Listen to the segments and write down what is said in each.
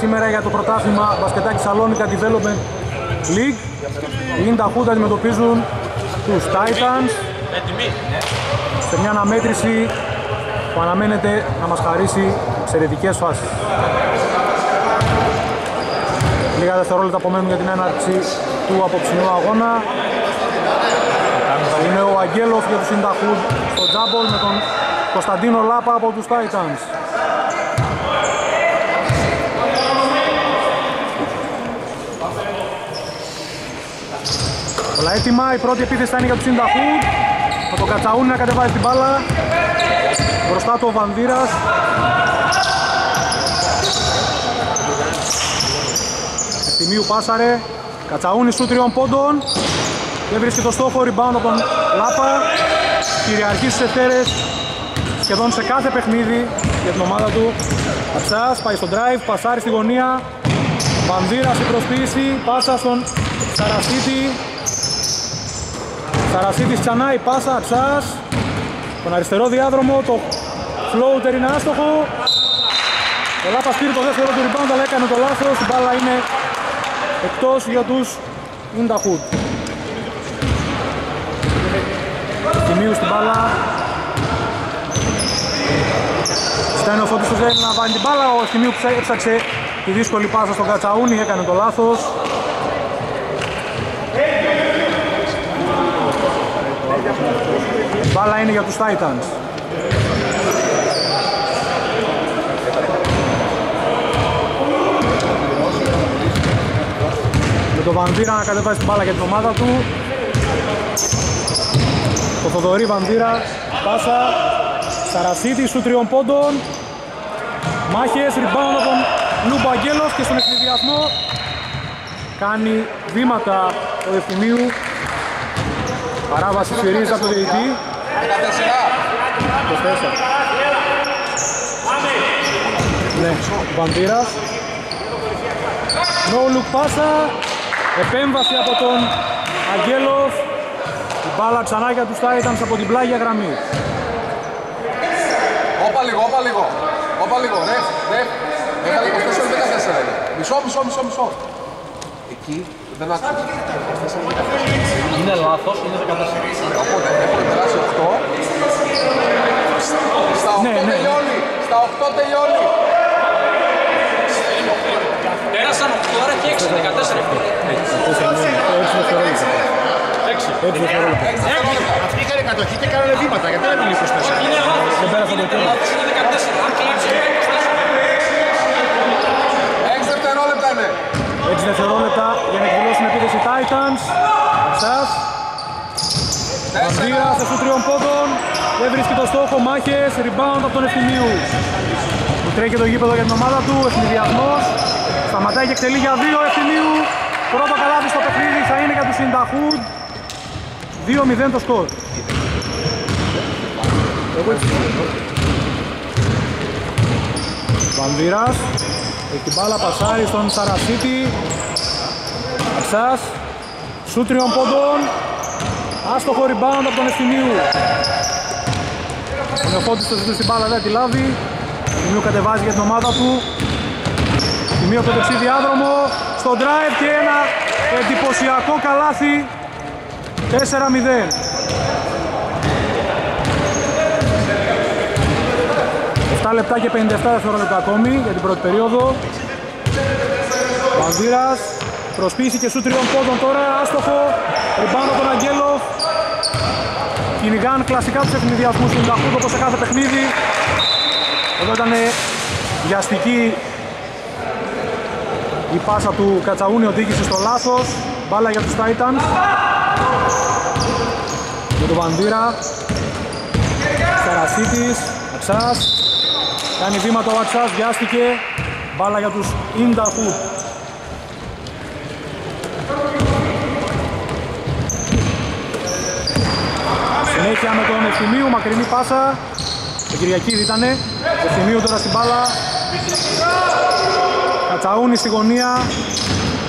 σήμερα για το πρωτάθλημα Μπασκετάκι Salonica Development League. Οι In Da Hood αντιμετωπίζουν τους Titans σε μια αναμέτρηση που αναμένεται να μας χαρίσει εξαιρετικές φάσεις. Λίγα δευτερόλεπτα απομένουν για την έναρξη του αποψινού αγώνα. Είναι ο Αγγέλοφ για τους In Da Hood στο τζάμπολ με τον Κωνσταντίνο Λάπα από τους Titans. Όλα έτοιμα, η πρώτη επίθεση θα είναι για τους Ινταχούντ. Με τον Κατσαούνι να κατεβάζει την μπάλα. Μπροστά του ο Βανδύρας. Ευθυμίου πάσαρε. Κατσαούνι σου τριών πόντων. Δεν βρίσκει το στόχο, rebound από τον Λάπα. Κυριαρχεί στις ευτέρες σχεδόν σε κάθε παιχνίδι για την ομάδα του. Αψάς πάει στο drive, πασάρει στη γωνία. Βανδύρας στην προσποίηση, πάσα στον Σαρασίτη. Σαρασίτης ξανά η πάσα, Αψάς. Τον αριστερό διάδρομο, το floater είναι άστοχο. Ο Λάπας πήρε το δεύτερο του rebound, αλλά έκανε το λάθος. Η μπάλα είναι εκτός για τους Ινταχούτ. Τιμίου στην μπάλα. Στέλνει ο Φώτης θέλει να βάλει την μπάλα. Ο Τιμίου που έψαξε τη δύσκολη πάσα στον Κατσαούνι, έκανε το λάθος. Η μπάλα είναι για τους Titans. Με τον Βανδύρα να κατεβάσει την μπάλα για την ομάδα του. Το Θοδωρή Βανδύρα, πάσα, Σαρασίτη σου τριών πόντων. Μάχες, rebound από τον Λούμπο Αγγέλος και στον εκκληδιασμό κάνει βήματα ο Ευθυμίου. Παράβαση σφυρίζει από τον διαιτητή. 24. Ναι, Βανδύρας. No look πάσα. Επέμβαση από τον Αγγέλοφ. Η μπάλα ξανά για τους Titans από την πλάγια γραμμή. Όπα λίγο, όπα λίγο. Όπα λίγο, ρε, ρε. Έβαλε 24 14. Μισό, μισό, μισό, μισό. Εκεί δεν άκουσα. Είναι λάθος, είναι 14. Οπότε έχουν περάσει 8. Στα 8 Ναι, ναι, ναι. τελειώνει. Στα 8 τελειώνει. Πέρασαν 8 ώρα και 6, 14. Έτσι δευτερόλεπτα. 6. Έτσι δευτερόλεπτα. Αυτοί είχαν κατοχή και κάνανε βήματα, γιατί δεν είναι 24. Είναι λάθος. Δεν πέρασε το τέλος. Λάθος είναι 14. Αν κλέψει είναι 24. 6 δευτερόλεπτα είναι. 6 δευτερόλεπτα για να εκδηλώσουν επίθεση Titans. Αψάς. Βανδύρα σε σου τριών πόντων. Δεν βρίσκει το στόχο. Μάχες. Rebound από τον Ευθυμίου. Που τρέχει το γήπεδο για την ομάδα του. Ευθυμιδιασμός. Σταματάει και εκτελεί για δύο Ευθυμίου. Πρώτο καλάθι στο παιχνίδι θα είναι για τους Ινταχούντ. 2-0 το σκορ. Βανδύρας. Έχει την μπάλα πασάρει στον Σαρασίτη. Αξάς. Σου τριών πόντων. Άστοχο rebound από τον Ευθυμίου. Ο Νεοφώτης το ζητούσε στην μπάλα, δεν τη λάβει. Ευθυμίου κατεβάζει για την ομάδα του. Ευθυμίου από το δεξί διάδρομο. Στο drive και ένα εντυπωσιακό καλάθι. 4-0. 7 λεπτά και 57 δευτερόλεπτα ακόμη για την πρώτη περίοδο. Βανδύρας, προσποίηση και σου τριών πόντων τώρα, άστοχο, ριμπάνω τον Αγγέλοφ. Κυνηγάν κλασικά τους ευνηδιασμούς του Ινταχούτ όπως σε κάθε παιχνίδι. Εδώ ήταν βιαστική η πάσα του Κατσαούνι οδήγησε στο λάθος. Μπάλα για τους Titans. Με τον Βανδύρα. Καρασίτης, Αξάς. Κάνει βήματα ο Αξάς, βιάστηκε. Μπάλα για τους Ινταχούτ. Συνέχεια με τον Ευθυμίου, μακρινή πάσα. Το Κυριακίδη ήτανε. Ευθυμίου τώρα στην μπάλα. Κατσαούνι στη γωνία.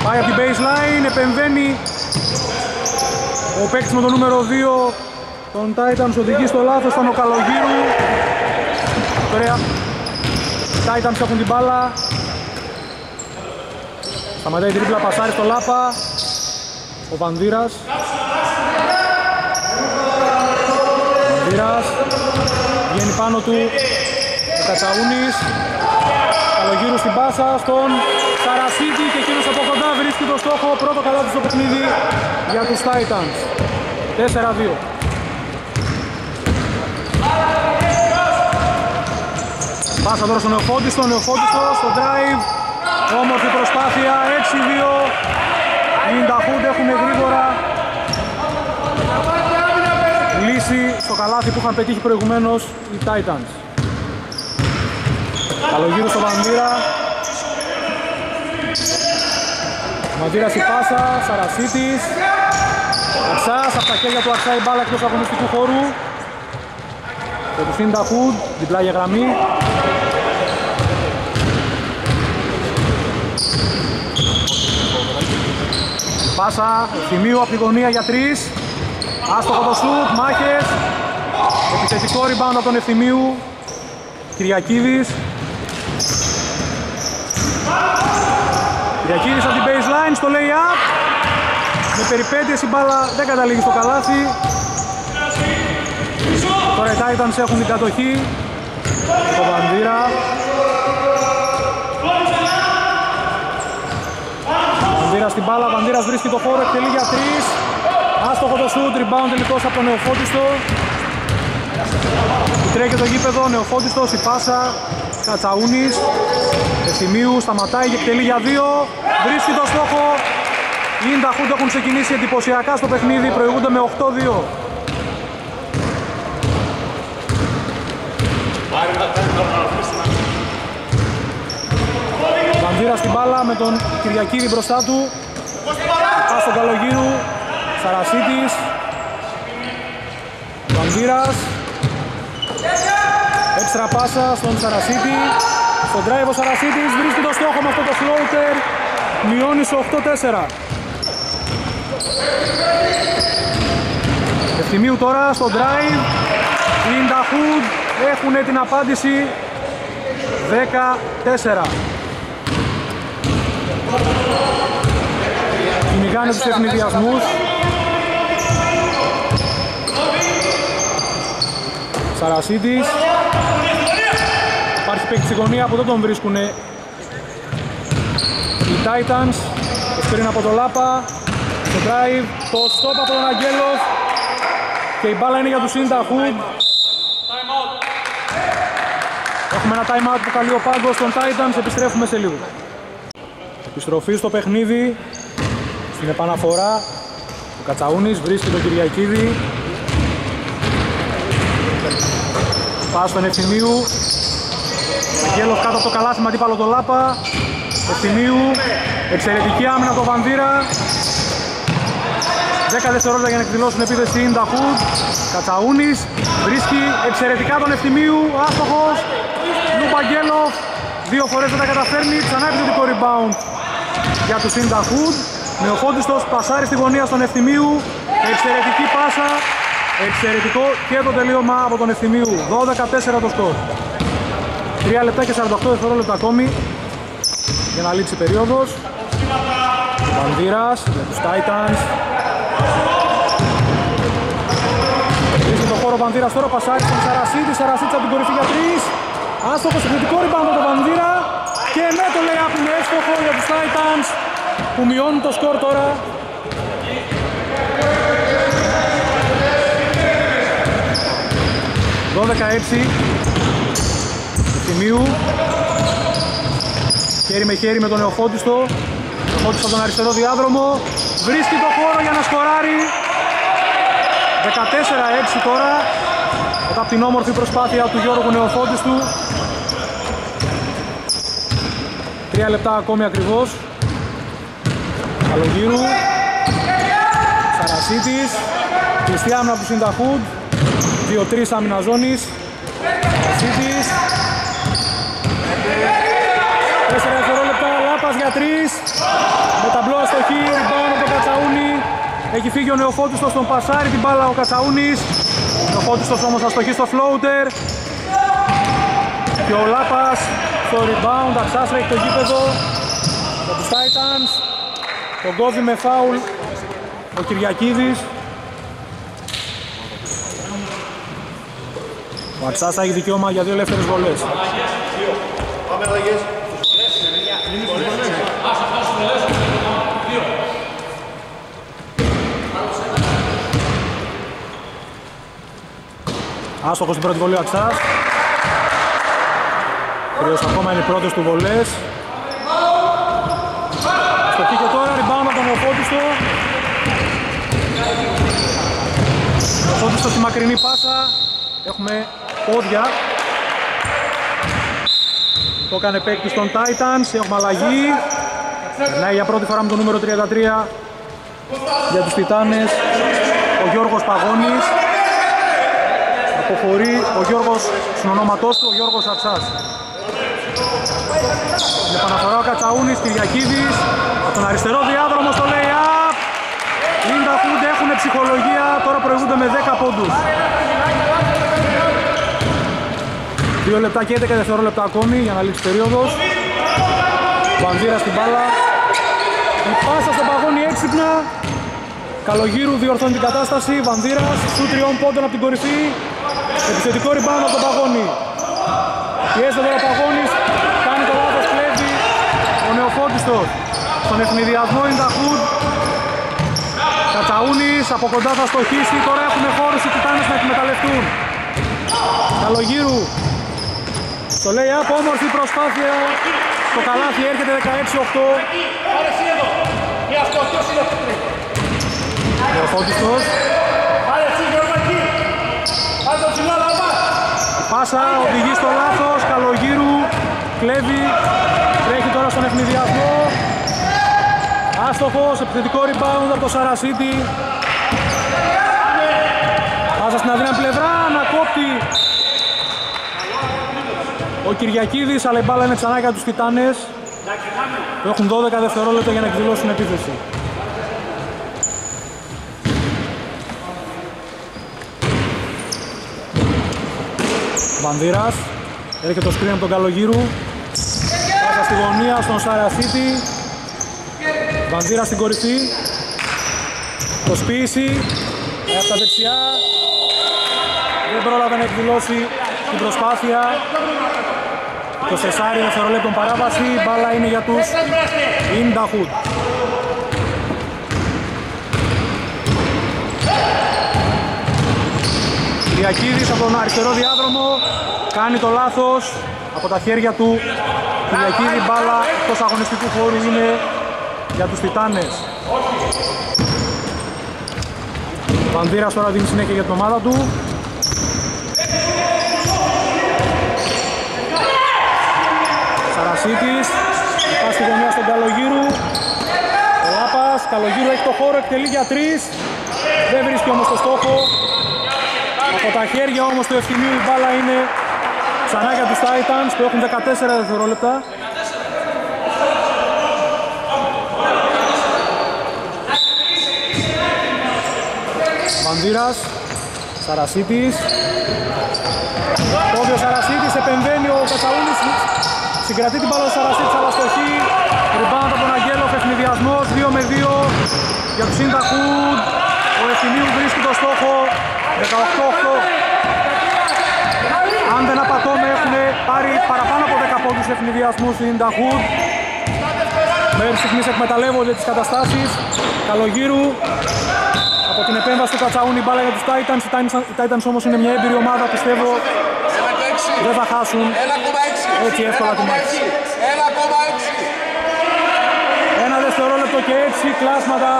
Πάει από την baseline, επεμβαίνει. Ο παίκτης με το νούμερο 2 των Titans οδηγεί στο λάθος, ήταν ο Καλογύρου. Ωραία. Titans έχουν την μπάλα. Σταματάει την τρίπλα πασάρι στο Λάπα. Ο Βανδύρας. Βανδύρας. Βγαίνει πάνω του ο Κατσαούνης. Καλογύρου στην πάσα στον Σαρασίτη και εκείνος από κοντά βρίσκει το στόχο. Πρώτο καλά του στο παιχνίδι για τους Titans. 4-2. Πάσα τώρα στον Νεοφόντιστο, Νεοφόντιστο στο drive. Όμορφη προσπάθεια, 6-2. Οι Νταχούντ έχουν γρήγορα λύση στο καλάθι που είχαν πετύχει προηγουμένως οι Titans. Καλογύρου στο Βανδύρα. Βανδύρας η πάσα, Σαρασίτης. Αξάς, από τα χέρια του Αξά η μπάλα εκτός αγωνιστικού χώρου. Και του Φίντα Χουντ, διπλά για γραμμή. Πάσα, θυμίου από τη γωνία για τρεις. Άστοχο το σουτ, μάχες. Επιθετικό rebound από τον Ευθυμίου. Κυριακίδης. Κυριακίδης από την baseline στο lay-up. Με περιπέτειες η μπάλα δεν καταλήγει στο καλάθι. Τώρα οι Titans έχουν την κατοχή. Το Βανδύρα. Βανδύρας στην μπάλα, Βανδύρας βρίσκει το χώρο, εκτελεί για τρεις. Άστοχο το σουτ, rebound τελικώς από τον Νεοφώτιστο. Τρέχει το γήπεδο, Νεοφώτιστος, η πάσα, Κατσαούνης. Ευθυμίου, σταματάει και εκτελεί για δύο. Βρίσκει το στόχο. Οι Ινταχούντ έχουν ξεκινήσει εντυπωσιακά στο παιχνίδι, προηγούνται με 8-2. Βανδύρα στην μπάλα με τον Κυριακίδη μπροστά του. Πας στον Καλογύρου. Σαρασίτης. Βανδύρας. Έξτρα πάσα στον Σαρασίτη. Στον drive ο Σαρασίτης βρίσκει το στόχο με αυτό το floater. Μειώνει στο 8-4. Ευθυμίου τώρα στο drive. Οι Ινταχούντ έχουν την απάντηση 14. Κυνηγάνε τους αιφνιδιασμούς. Σαρασίτης. Υπάρχει παίκτης στη γωνία που δεν τον βρίσκουνε οι Titans. Το από το Λάπα. Το drive. Το stop από τον Αγγέλοφ. Και η μπάλα είναι για τους In Da Hood. Έχουμε ένα time out που καλεί ο πάγκος των Titans. Επιστρέφουμε σε λίγο. Επιστροφή στο παιχνίδι. Στην επαναφορά. Ο Κατσαούνης βρίσκει τον Κυριακίδη. Πάω στον Ευθυμίου. Αγγέλος κάτω από το καλάθι με αντίπαλο το Λάπα. Ευθυμίου. Εξαιρετική άμυνα από το Βανδύρα. 10 δευτερόλεπτα για να εκδηλώσουν επίθεση in the hood. Κατσαούνης βρίσκει εξαιρετικά τον Ευθυμίου. Άστοχος. Λουπαγγέλο. Δύο φορές δεν τα καταφέρνει. Ξανά επιθετικό rebound για τους in the hood. Νεοφόντιστος πασάρει στη γωνία στον Ευθυμίου. Εξαιρετική πάσα. Εξαιρετικό και το τελείωμα από τον Ευθυμίου. 12-4 το σκορ. 3 λεπτά και 48 δευτερόλεπτα ακόμη για να λήξει η περίοδος. Ο Βανδύρας για τους Titans. Βρίσκει το χώρο ο Βανδύρας τώρα, πασάρει στον Σαρασίτη. Σαρασίτης από την κορυφή για 3. Άστοχος εκρητικό rebound από τον Βανδύρα. Και με το λέει που είναι εύστοχο για τους Titans που μειώνουν το σκορ τώρα. 12-6 Τιμίου. Χέρι με χέρι με τον Νεοφώτιστο. Νεοφώτιστο από τον αριστερό διάδρομο. Βρίσκει το χώρο για να σκοράρει. 14-6 τώρα. Μετά από την όμορφη προσπάθεια του Γιώργου Νεοφώτιστου Τρία λεπτά ακόμη ακριβώς. Καλογύρου. Σαρασίτης. Κλειστή άμυνα από τους Ινταχούντ 2-3 άμυνα ζώνης Σίτης 4 δευτερόλεπτα. Λάπας για 3 Με ταμπλό αστοχή Rebound από τον Κατσαούνη. Έχει φύγει ο Νεοφώτιστος στον Πασάρι. Την μπάλα ο Κατσαούνης. Ο Νεοφώτιστος όμως αστοχή στο floater. Και ο Λάπας στο rebound, Αξάς έχει το γήπεδο για τους Titans. Τον κόβει με φάουλ ο Κυριακίδης. Ο Αξάς θα έχει δικαίωμα για δύο ελεύθερες βολές. Πάμε αλλαγές. Άστοχος στην πρώτη βολή ο Αξάς. Κρύος ακόμα είναι οι πρώτες του βολές. Στο και τώρα, rebound από τον Οφώτιστο. Οφώτιστο στη μακρινή πάσα. Έχουμε πόδια. Το έκανε παίκτη των Titans. Έχουμε αλλαγή. Περνάει για πρώτη φορά με το νούμερο 33 για τους Τιτάνες ο Γιώργος Παγώνης αποχωρεί ο Γιώργος στον ονόματός του, ο Γιώργος Ατσάς. Με επαναφορά ο Κατσαούνης, Κυριακίδης, από τον αριστερό διάδρομο στο lay-up. Λίντα Φούντ έχουν ψυχολογία, τώρα προηγούνται με 10 πόντους. 2 λεπτά και 11 δευτερόλεπτα ακόμη για να λήξει περίοδος. Βανδύρα στην μπάλα. Η πάσα στον παγόνι έξυπνα. Καλογύρου διορθώνει την κατάσταση. Βανδύρας, σου τριών πόντων από την κορυφή. Επιθετικό rebound από τον Παγόνι. Πιέζεται τώρα ο Παγόνης, κάνει το λάθος, κλέβει ο Νεοφώτιστος. Στον ευνηδιασμό είναι τα Χουντ. Κατσαούνης από κοντά θα στοχίσει, τώρα έχουν χώρους οι Τιτάνες να εκμεταλλευτούν. Καλογύρου. Στο λέει από όμορφη προσπάθεια. Το καλάθι έρχεται 16-8. Νεοφώτιστος. Πάσα οδηγεί στο λάθος, Καλογύρου, κλέβει, τρέχει τώρα στον ευνηδιασμό. Άστοχος, επιθετικό rebound από το Σαρασίτη. Πάσα στην αδύναμη πλευρά, ανακόπτει ο Κυριακίδης, αλλά η μπάλα είναι ξανά για τους Τιτάνες. Που έχουν 12 δευτερόλεπτα για να εκδηλώσουν επίθεση. Βανδύρας έρχεται το screen από τον Καλογύρου. Πάσα στη γωνία στον Σαρασίτη Βανδύρας στην κορυφή. Προσπίηση από τα δεξιά. Δεν πρόλαβε να εκδηλώσει την προσπάθεια. Το 4 δευτερολέπτων παράβαση. Μπάλα είναι για τους Ινταχούτ Κυριακίδης από τον αριστερό διάδρομο. Κάνει το λάθος. Από τα χέρια του Κυριακίδη μπάλα εκτός αγωνιστικού χώρου είναι για τους Τιτάνες. Βανδύρας τώρα δίνει συνέχεια για την ομάδα του. Σαρασίτης πάει στη γωνιά στον Καλογύρου. Ο Λάπας, Καλογύρου έχει το χώρο, εκτελεί για τρεις. Δεν βρίσκει όμως το στόχο από τα χέρια όμως του Ευθυμίου η μπάλα είναι ξανά για τους Titans που έχουν 14 δευτερόλεπτα. Βανδύρας, Σαρασίτης. Κόβει ο Σαρασίτης, επεμβαίνει ο Κατσαούλης. Συγκρατεί την μπάλα ο Σαρασίτης, αλλά στοχή. Ριμπάντ από τον Αγγέλοφ, ευνηδιασμός, 2 με 2 για τους Ινταχούντ. Ο Ευθυμίου βρίσκει το στόχο, 18-8. Αν δεν απατώμε έχουν πάρει παραπάνω από 10 πόντους ευνηδιασμού στην Ταχούντ. Μέχρι στιγμής εκμεταλλεύονται τις καταστάσεις. Καλογύρου. Από την επέμβαση του Κατσαούνι μπάλα για τους Titans. Οι Titans, οι Titans όμως είναι μια έμπειρη ομάδα πιστεύω. Δεν θα χάσουν έτσι εύκολα τη μάχη. Ένα δευτερόλεπτο και έτσι κλάσματα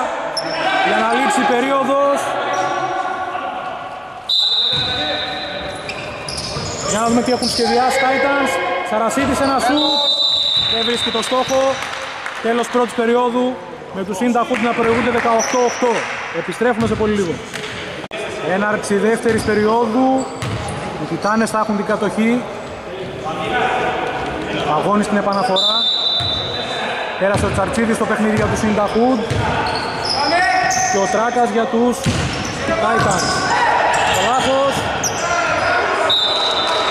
για να λήξει η περίοδος. Για να δούμε τι έχουν σχεδιάσει Titans. Σαρασίτης ένα σουτ. Δεν βρίσκει το στόχο. Τέλος πρώτης περίοδου με τους Ινταχούτ να προηγούνται 18-8. Επιστρέφουμε σε πολύ λίγο. Έναρξη δεύτερης περίοδου. Οι Τιτάνες θα έχουν την κατοχή. Αγώνη στην επαναφορά. Πέρασε ο Τσαρτσίδης στο παιχνίδι για τους Ινταχούτ. Και ο Τράκας για τους Titans. Το λάθος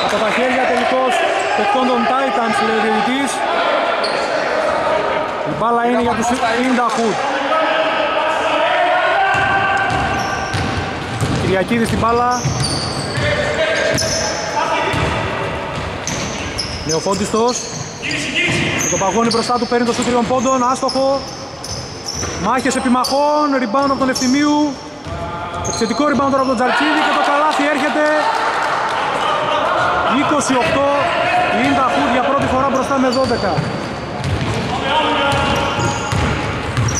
από τα χέρια τελικώς το παιχτών των Titans, λέει ο διαιτητής. Η μπάλα είναι για τους Inda Hood. Κυριακίδης στην μπάλα. Νεοφώτιστος. Με τον παγόνι μπροστά του παίρνει το σουτ τριών πόντων, άστοχο. Μάχες επί μαχών, rebound από τον Ευθυμίου. Επιθετικό rebound τώρα από τον Τσαρτσίδη και το καλάθι έρχεται. 28, η Ίντα Χούτ για πρώτη φορά μπροστά με 12.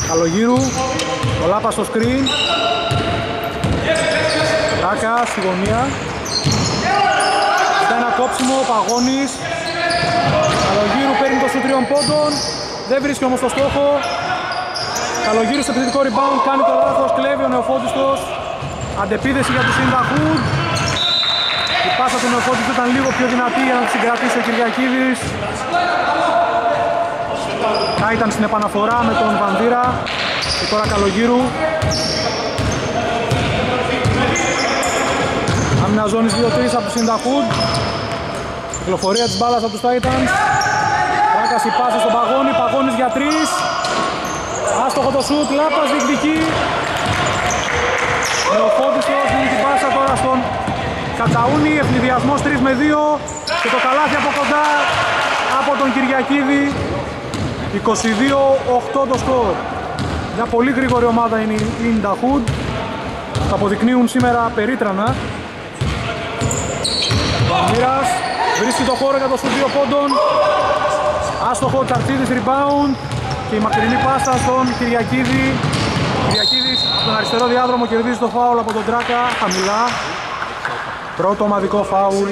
Καλογύρου, ο Λάπας στο screen. Ράκα στη γωνία. Ζητά ένα κόψιμο, ο Παγώνης. Καλογύρου παίρνει το σουτ τριών πόντων. Δεν βρίσκει όμως το στόχο. Καλογύρου στο επιθετικό rebound, κάνει το λάθος, κλέβει ο Νεοφώτιστος. Αντεπίθεση για τους In Da Hood. Η πάσα του Νεοφώτιστου ήταν λίγο πιο δυνατή για να τη συγκρατήσει ο Κυριακίδης. ήταν στην επαναφορά με τον Βαντήρα και τώρα Καλογύρου. Άμυνα ζώνης 2-3 από τους Ινταχούντ. Κυκλοφορία της μπάλας από τους Titans. Ράκας η πάσα στον Παγόνι, Παγόνης για 3. Άστοχο το σουτ, Λάπας διεκδικεί. Νεοφώτιστος δίνει την πάσα τώρα στον Κατσαούνι, ευνηδιασμός 3 με 2 και το καλάθι από κοντά από τον Κυριακίδη. 22-8 το σκορ. Μια πολύ γρήγορη ομάδα είναι η Ιντα Hood τα αποδεικνύουν σήμερα περίτρανα. Μύρας βρίσκει το χώρο για το σου 2 πόντων. Άστοχο Τσαρτσίδης rebound. Και η μακρινή πάσα στον Κυριακίδη. Κυριακίδης από τον αριστερό διάδρομο κερδίζει το φάουλ από τον Τράκα. Χαμηλά Πρώτο ομαδικό φάουλ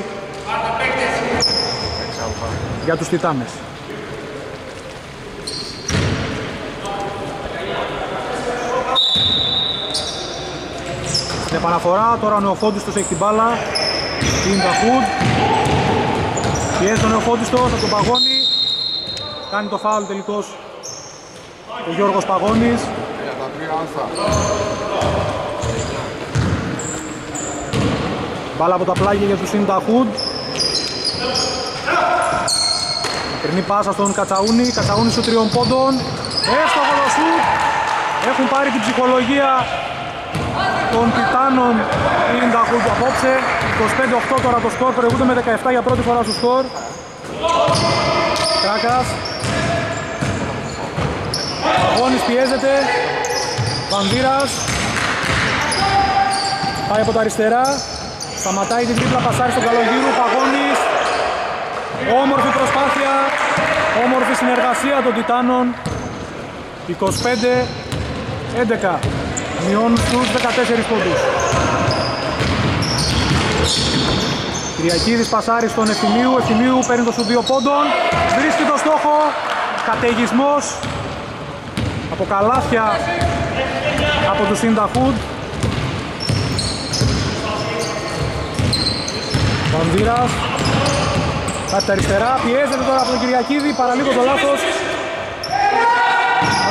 για τους Τιτάνες. Στην επαναφορά τώρα ο Νεοφόντιστος έχει την μπάλα. Είναι τα Hood. Πιέζει τον Νεοφόντιστος, θα τον παγώνει. Κάνει το φάουλ τελικώς ο Γιώργος Παγώνης. Για τα τρία άνσα. Μπάλα από τα πλάγια για τους Σίντα Χουντ. Περνεί πάσα στον Κατσαούνι. Κατσαούνι σου τριών πόντων. Έστοχο το σουτ. Έχουν πάρει την ψυχολογία των Τιτάνων Σίντα Χουντ απόψε. 25-8 τώρα το σκορ. Προηγούνται με 17 για πρώτη φορά στο σκορ. Κράκας. Αγώνης πιέζεται. Βανδύρας. Πάει από τα αριστερά. Σταματάει την τρίπλα πασάρι στον Καλογύρου, Παγώνης. Όμορφη προσπάθεια, όμορφη συνεργασία των Τιτάνων. 25-11. Μειώνουν στους 14 πόντους. Κυριακίδης πασάρι στον Ευθυμίου, Ευθυμίου παίρνει το σου 2 πόντων. Βρίσκει το στόχο, καταιγισμός από καλάθια από τους Σίνταχουντ. Βανδύρας. Κάτι αριστερά, πιέζεται τώρα από τον Κυριακίδη, παραλίγο το λάθος.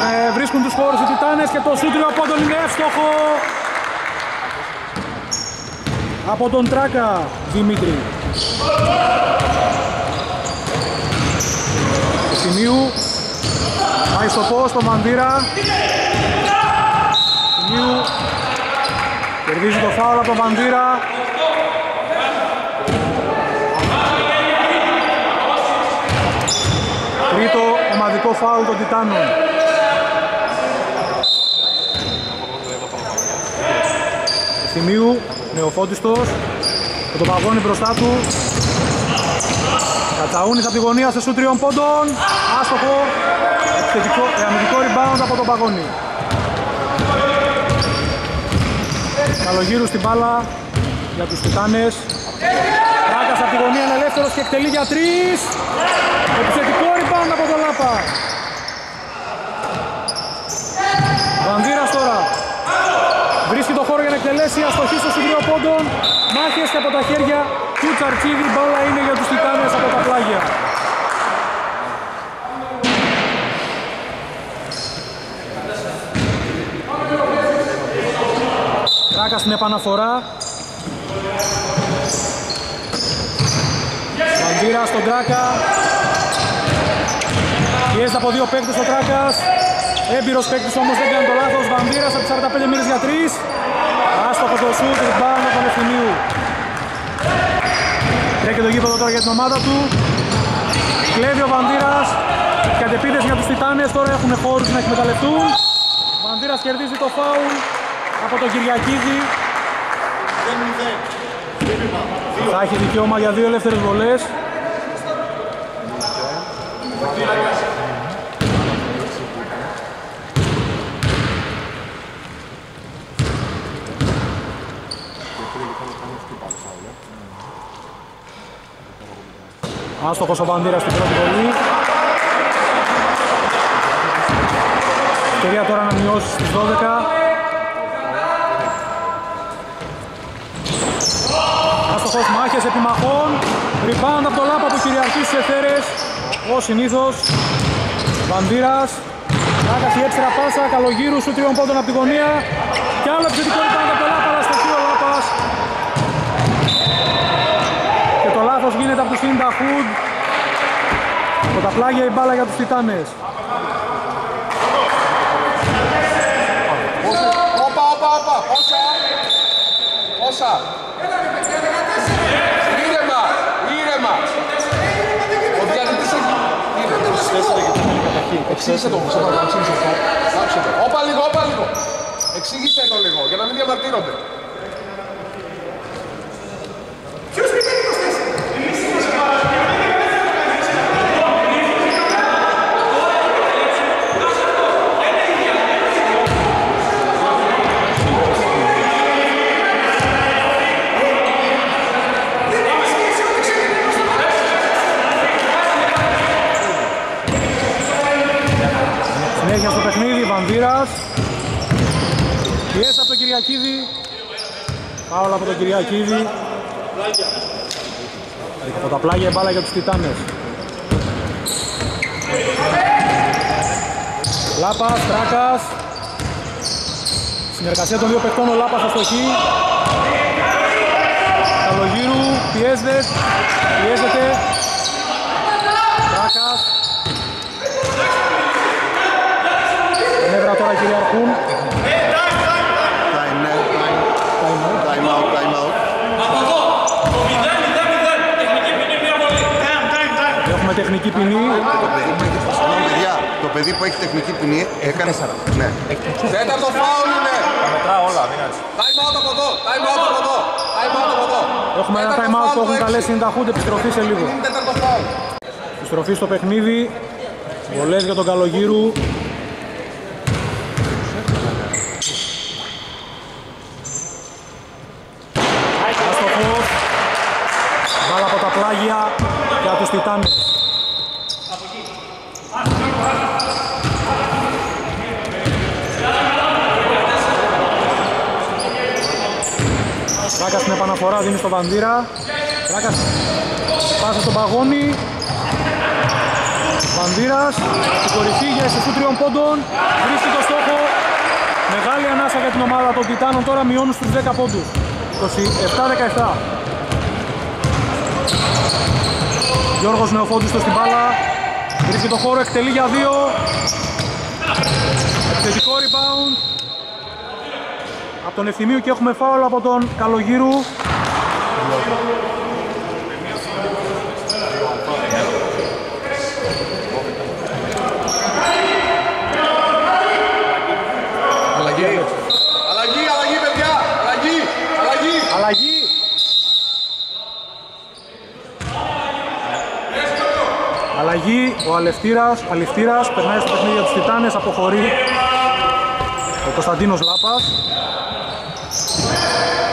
Ε, Βρίσκουν τους χώρους οι Τιτάνες και το σούτριο από τον είναι εύστοχο Από τον Τράκα Δημήτρη. Σημείου Πάει στο πώς, τον Βανδύρα Σημείου Κερδίζει το φάουλ από τον Βανδύρα Τρίτο ομαδικό φάουλ των Τιτάνων. Ευθυμίου, νεοφώτιστος, με τον παγόνι μπροστά του. Κατσαούνης από τη γωνία σε σου τριών πόντων. Άστοχο, επιθετικό, ε, αμυντικό rebound από τον παγόνι. Καλογύρου στην μπάλα για τους Τιτάνες. Ράκας από τη γωνία είναι ελεύθερος και εκτελεί για τρεις. Επιθετικό rebound από τον Λάπα. Βανδύρας τώρα. Βρίσκει το χώρο για να εκτελέσει αστοχή στο συγκρίο πόντων. Μάχες και από τα χέρια του Τσαρτσίδη. Μπάλα είναι για τους Τιτάνες από τα πλάγια. Ράκας στην επαναφορά. Βανδύρα στον Τράκα. Πιέζεται από δύο παίκτες ο Τράκας. Έμπειρος παίκτης όμως δεν κάνει το λάθος. Βανδύρας από τις 45 μοίρες για 3. Άστοχο το σουτ, rebound από τον Ευθυμίου. Τρέχει το γήπεδος τώρα για την ομάδα του. Κλέβει ο Βανδύρας. Κατ' επίθεση για τους Τιτάνες τώρα έχουν χώρους να εκμεταλλευτούν. Ο Βανδύρας κερδίζει το φάουλ από τον Κυριακίδη. Θα έχει δικαίωμα για δύο ελεύθερες βολές. Άστοχος ο Βανδύρας στην πρώτη βολή. Ευκαιρία τώρα να μειώσει στις 12. Άστοχος μάχες επιμαχών. Rebound από το λάπα που κυριαρχεί στις εθέρες. Ο συνήθως. Βανδύρας. Ράκας η έξτρα πάσα. Καλογύρου σου τριών πόντων από τη γωνία. Και άλλο επιθετικό rebound από το λάπα. Αλλά στοχεί ο λάπας. Και το λάθος γίνεται από τους Σίντα Χουντ. Από τα πλάγια η μπάλα για τους Τιτάνες. Όπα, όπα, όπα. Πόσα. Πόσα. Ήρεμα. Ήρεμα. Ο διαιτητής έχει... Ήρεμα. Εξήγησε το, σε παρακαλώ, εξήγησε το. Άψε το. Όπα λίγο, όπα λίγο. Εξήγησε το λίγο, για να μην διαμαρτύρονται. Κυριακίδη. Πάω από τον Κυριακίδη. Από τα πλάγια η μπάλα για τους Τιτάνες. Λάπας, Τράκας. Συνεργασία των δύο παιχτών, ο Λάπας αστοχή. Καλογύρου, πιέζεται, πιέζεται. Τράκας. Νεύρα τώρα κυριαρχούν. Time out, time- time out, time out. Από εδώ, το 0-0-0, τεχνική ποινή, μία βολή. Έχουμε τεχνική ποινή. Το παιδί που έχει- συγγνώμη, παιδιά, Το παιδί που έχει τεχνική ποινή έκανε. Ναι. Τέταρτο φάουλ είναι. Μετρά όλα, μην έτσι. Time out από εδώ. Time out από εδώ. Time out από εδώ. Έχουμε ένα Τέταρτο time out φάουλ που έχουν έξι. καλέσει τα Χούντ, επιστροφή σε λίγο. Είναι τέταρτο φάουλ. Επιστροφή στο παιχνίδι. Βολές για τον Καλογύρου. Άστοχος. Μπάλα από τα πλάγια για τους Τιτάνες. Ράκας στην επαναφορά δίνει στο Βανδύρα. Ράκας πάσα στον Παγώνη. Βανδύρας, στην κορυφή για εσεσού τριών πόντων, βρίσκει το στόχο. Μεγάλη ανάσα για την ομάδα των Τιτάνων, τώρα μειώνουν στους 10 πόντους. 27-17. Γιώργος Νεοφόντιστος στην μπάλα, βρίσκει το χώρο, εκτελεί για δύο. Επιθετικό rebound. Από τον Ευθυμίου και έχουμε φάουλ από τον Καλογύρου. Αλλαγή. Αλλαγή, αλλαγή, παιδιά. Αλλαγή, αλλαγή. Αλλαγή. Αλλαγή, ο Αλευτήρας, Αλευτήρας περνάει στο παιχνίδι για τους Τιτάνες, αποχωρεί ο Κωνσταντίνος Λάπας.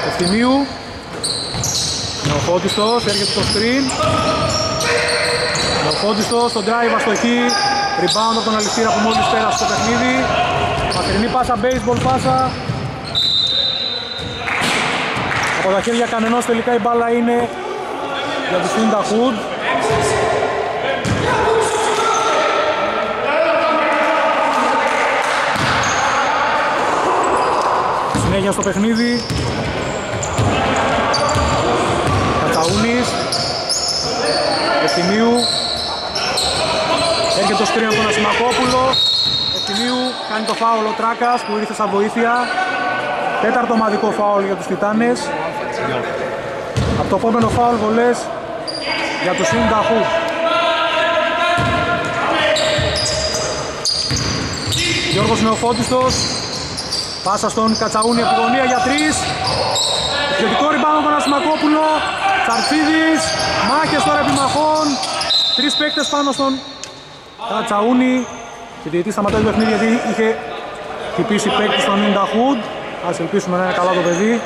Ευθυμίου, Νεοφώτιστος, έρχεται στο screen. Νεοφώτιστος, στον drive αστοχή, rebound από τον Αλευτήρα που μόλις πέρασε στο παιχνίδι. Μακρινή πάσα, baseball πάσα, από τα χέρια κανενός τελικά η μπάλα είναι για τους Φίντα Χουντ. Συνέχεια στο παιχνίδι. Κατσαούνης. Ευθυμίου. Έρχεται το σκριν από τον Ασημακόπουλο. Ευθυμίου κάνει το φάουλ ο Τράκας που ήρθε σαν βοήθεια. Τέταρτο ομαδικό φάουλ για τους Τιτάνες. Από το επόμενο φάουλ βολές για τους Ινταχού. Γιώργος Νεοφώτιστος. Πάσα στον Κατσαούνι από τη γωνία για τρεις. Επιθετικό ριμπάνω τον Ασημακόπουλο. Τσαρτσίδης. Μάχες τώρα επιμαχών. Τρεις παίκτες πάνω στον Κατσαούνι. Και διαιτή σταματάει το παιχνίδι γιατί είχε χτυπήσει παίκτη στον Ιντα Χουντ. Ας ελπίσουμε να είναι καλά το παιδί.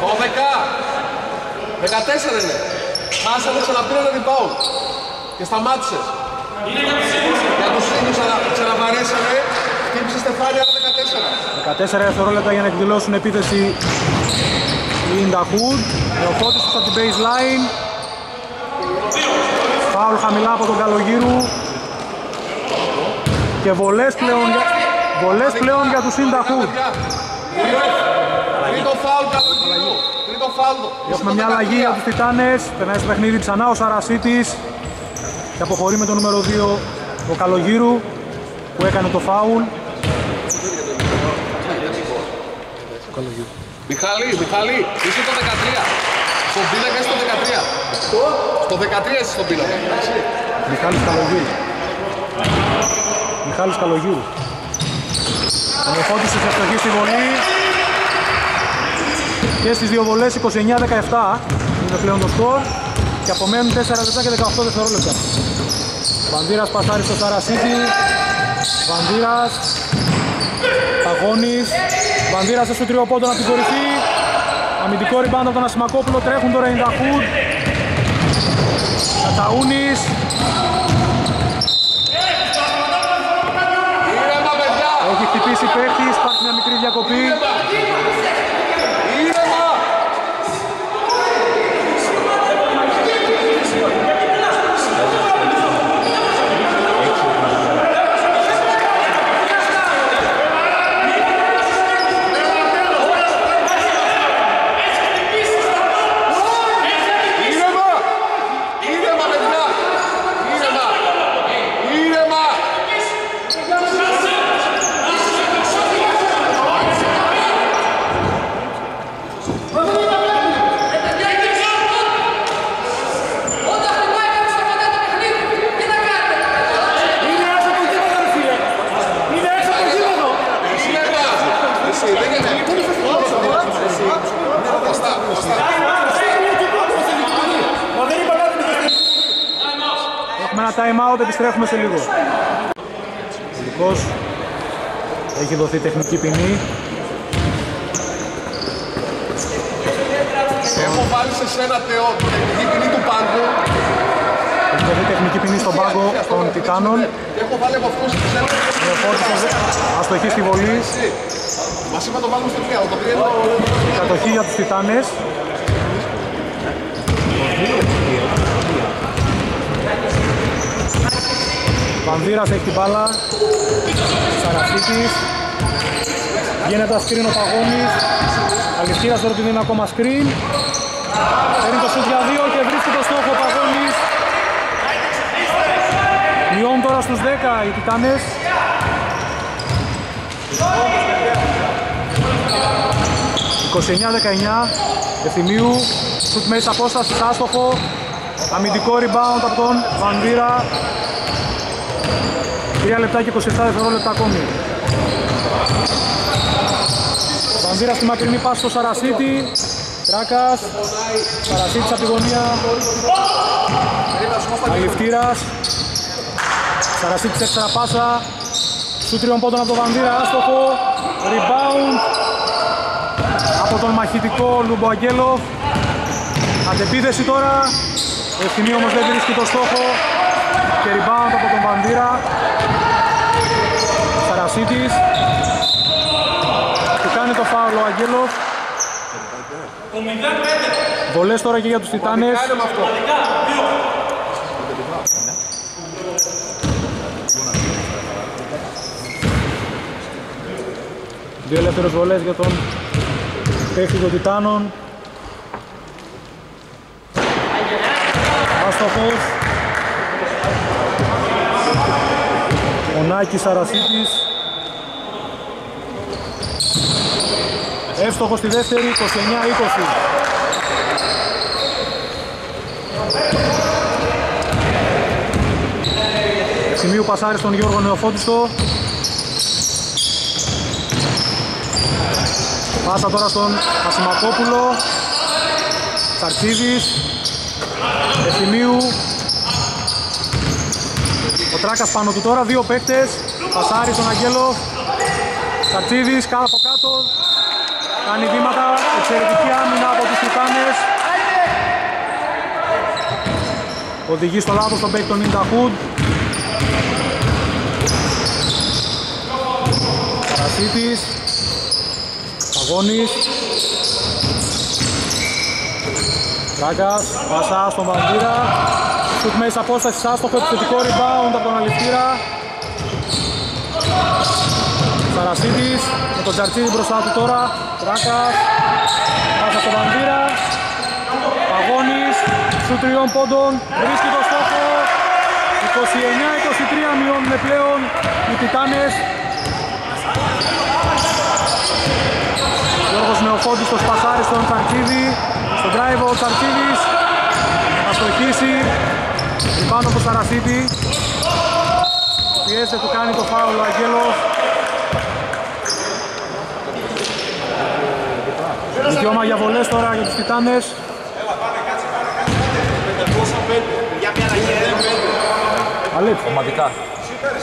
Δώδεκα. Δεκατέσσερα είναι. Χάσανε, ξαναπήρανε rebound. Και σταμάτησες. Για τους ίδιους ξανα- ξαναβαρέσανε. Χτύπησε στεφάνια από 14. 14 δευτερόλεπτα για να εκδηλώσουν επίθεση η Ιντα Χουντ. Νεοφώτιστος από την baseline. Φάουλ χαμηλά από τον Καλογύρου. Και βολές πλέον για, βολές πλέον για τους Ιντα Χουντ. Παιδιά, Τρίτο φάουλ Καλογύρου. Τρίτο φάουλ. Έχουμε μια αλλαγή για τους Τιτάνες. Περνάει στο παιχνίδι ξανά ο Σαρασίτης. Και αποχωρεί με το νούμερο 2 ο Καλογύρου που έκανε το φάουλ. Μιχάλη, Μιχάλη, είσαι το 13. Στον πίνακα είσαι το 13. Στο; 13 είσαι στον πίνακα. εντάξει. Μιχάλης Καλογύρου. Μιχάλης Καλογύρου. Ο Νεφώτης της ευτοχής στη βολή. Και στις δύο βολές 29-17 είναι πλέον το σκορ. Και απομένουν 4 λεπτά και 18 δευτερόλεπτα. Βανδύρας πασάρει στο Σαρασίτη. Βανδύρας. Παγώνης. Βανδύρας στο τριοπόντο από την κορυφή. Αμυντικό ριμπάντο από τον Ασημακόπουλο. Τρέχουν τώρα οι Νταχούντ. Καταούνης. Ήρεμα, παιδιά. Έχει χτυπήσει παίχτης, υπάρχει μια μικρή διακοπή. Ήρεμα. Ήρεμα. Ήρεμα, παιδιά. Ήρεμα. Ήρεμα. Ήρεμα. Εσύ, δεν είναι. Μπροστά, μπροστά. Έχουμε ένα time out, επιστρέφουμε σε λίγο. Τελικώς έχει δοθεί τεχνική ποινή. Έχω βάλει σε σένα Θεό την τεχνική ποινή του πάγκου. Έχει δοθεί τεχνική ποινή στον πάγκο των Τιτάνων. Και έχω βάλει από αυτούς σε σένα. Νεοφώτης αστοχή στη βολή. Μας είπα το βάλουμε στο πια, το πήρε. Κατοχή για τους Τιτάνες. Βανδύρας έχει την μπάλα. Σαρασίτης. Γίνεται σκριν ο Παγώνης. Αληθήρας τώρα του δίνει ακόμα σκριν. Παίρνει το σουτ για δύο και βρίσκει το στόχο ο Παγώνης. Μειώνουν τώρα στους 10 οι Τιτάνες. 29-19 Ευθυμίου Σουτ μέσα απόσταση άστοχο Αμυντικό rebound από τον Βανδύρα 3 λεπτά και 27 δευτερόλεπτα ακόμη Βανδύρα στη μακρινή πάση στο Σαρασίτη Τράκας Σαρασίτης από τη γωνία Αληφτήρας Σαρασίτης έξτρα πάσα Σου τριών πόντων από τον Βανδύρα άστοχο Rebound από τον μαχητικό Λουμποαγγέλο. Αντεπίθεση τώρα. Ευθυνή όμως δεν βρίσκει το στόχο. Και rebound από τον Βανδύρα. Σαρασίτης. Του κάνει το φάουλο ο Αγγέλος. Το 0-5. Βολές τώρα και για τους Τιτάνες. Κάνε με αυτό. Δύο ελεύθερες βολές για τον παίχτη των Τιτάνων. Άστοχος. Ο Νάκης Σαρασίτης. Εύστοχος στη δεύτερη, 29-20. Σημείου πασάρι στον Γιώργο Νεοφώτιστο. Πάσα τώρα στον Ασηματόπουλο. Τσαρτσίδης. Ευθυμίου. Ο Τράκας πάνω του τώρα, δύο παίκτες. Πασάρι στον Αγγέλο. Τσαρτσίδης, κάτω από κάτω. Κάνει βήματα, εξαιρετική άμυνα από τους Τιτάνες. Οδηγεί στο λάθος τον παίκτη τον Ινταχούντ. Καρασίτης. Παγώνης. Ράγκας, πάσα στον Βαντήρα. Σουτ μέσα απόσταση, άστοχο, επιθετικό rebound από τον Αληφτήρα. Σαρασίτης, με τον Τζαρτσίδη μπροστά του τώρα. Ράγκας, πάσα στον Βαντήρα. Παγώνης, σου τριών πόντων, βρίσκει το στόχο. 29-23 μειώνουν πλέον οι Τιτάνες. Γιώργος Νεοφόντης στο σπασάρι στον Τσαρτσίδη. Στον drive ο Τσαρτσίδης. Θα στοχίσει. Πάνω από Σαρασίτη. Πιέζεται, του κάνει το φάουλ ο Αγγέλος. Δικαιώμα για βολές τώρα για τους Τιτάνες. Αλήθεια. Ομαδικά.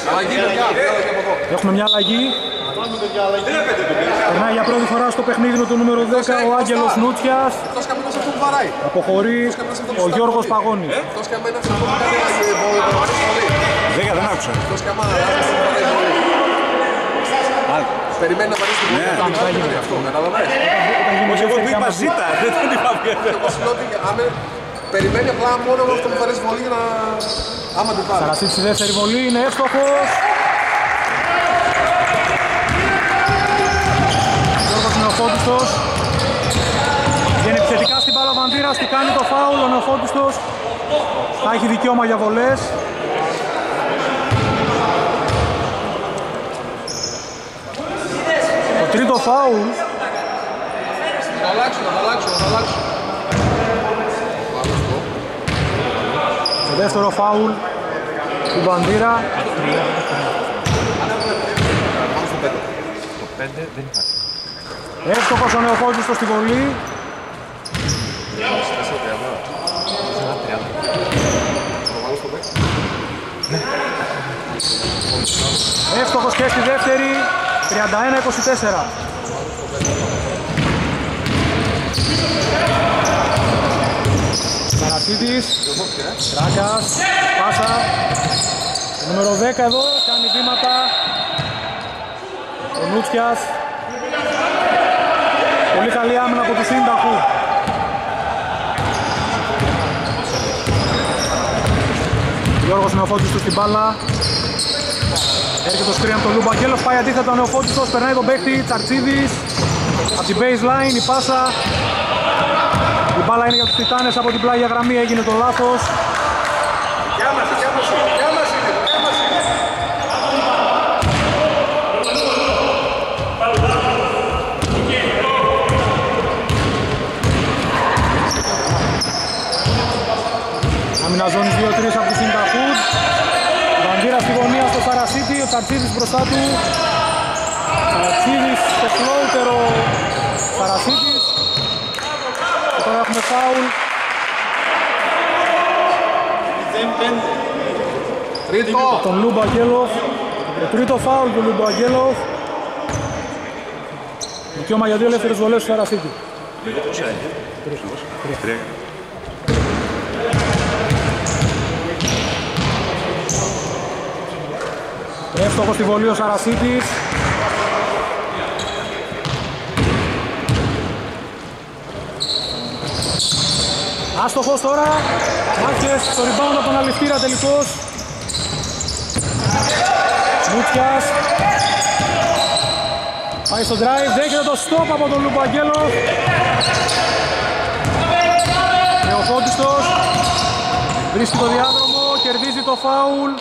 Αλλαγή, παιδιά, βγάλε και από εδώ. Έχουμε μια αλλαγή. Περνάει για πρώτη φορά στο παιχνίδι με το νούμερο 10 ο Άγγελος Νούτσιας. Αυτός καμένας αυτός που βαράει. Αποχωρεί ο Γιώργος Παγώνης. Αυτός καμένας αυτός που κάνει αλλαγή, βολή, βολή. Δέκα δεν άκουσα. Αυτός καμένας αυτό που βαράει βολή. Περιμένει να βαρέσει την βολή. θα Θα γίνει. γίνει αυτό, καταλαβαίνεις. Όχι, εγώ του είπα ζήτα, δεν τον είπα Εγώ σου λέω ότι άμα περιμένει απλά μόνο αυτό που βαρέσει βολή για να... Άμα την πάρεις. Σαρασίτης στη δεύτερη βολή είναι εύστοχος. Γιώργος Νεοφώτιστος. Βγαίνει επιθετικά στην μπάλα ο Βαντήρας, τι κάνει το φάουλ, ο Νεοφώτιστος θα έχει δικαίωμα για βολές. Τρίτο φάουλ Θα αλλάξω, θα αλλάξω, θα αλλάξω. Το δεύτερο φάουλ του Βαντήρα. Εύστοχος ο Νεοφώτιστος στη βολή. Εύστοχος και στη δεύτερη, 31-24. Καρασίτης, Ράγκας, πάσα. Το νούμερο 10 εδώ, κάνει βήματα. Ο Νούτσιας. Πολύ καλή άμυνα από τους Σύνταχους. Γιώργος Νεοφώτης του στην μπάλα. Έρχεται το σκριν από τον Λούμπο Αγγέλος, πάει αντίθετα ο Νεοφώτιστος, περνάει τον παίκτη, Τσαρτσίδης. Από την baseline η πάσα. Η μπάλα είναι για τους Τιτάνες από την πλάγια γραμμή, έγινε το λάθος. Άμυνα ζώνης 2-3 από τη Σινταχούντ. Βαντήρα στη γωνία στο Σαρασίτη, ο Τσαρτσίδης μπροστά του. Τσαρτσίδης στο floater ο Σαρασίτης. Και τώρα έχουμε φάουλ. Τρίτο. τον Λούμπο Αγγέλοφ. Το τρίτο φάουλ του Λούμπο Αγγέλοφ. Δικαίωμα για δύο ελεύθερες βολές του Σαρασίτη. Εύστοχος στη βολή ο Σαρασίτης. Άστοχος τώρα. Μάχες στο rebound από τον Αληφτήρα τελικός. Μούτσιας. Πάει στο drive, δέχεται το stop από τον Λούπο Αγγέλο. Νεοφώτιστος. Βρίσκει το διάδρομο, κερδίζει το φάουλ.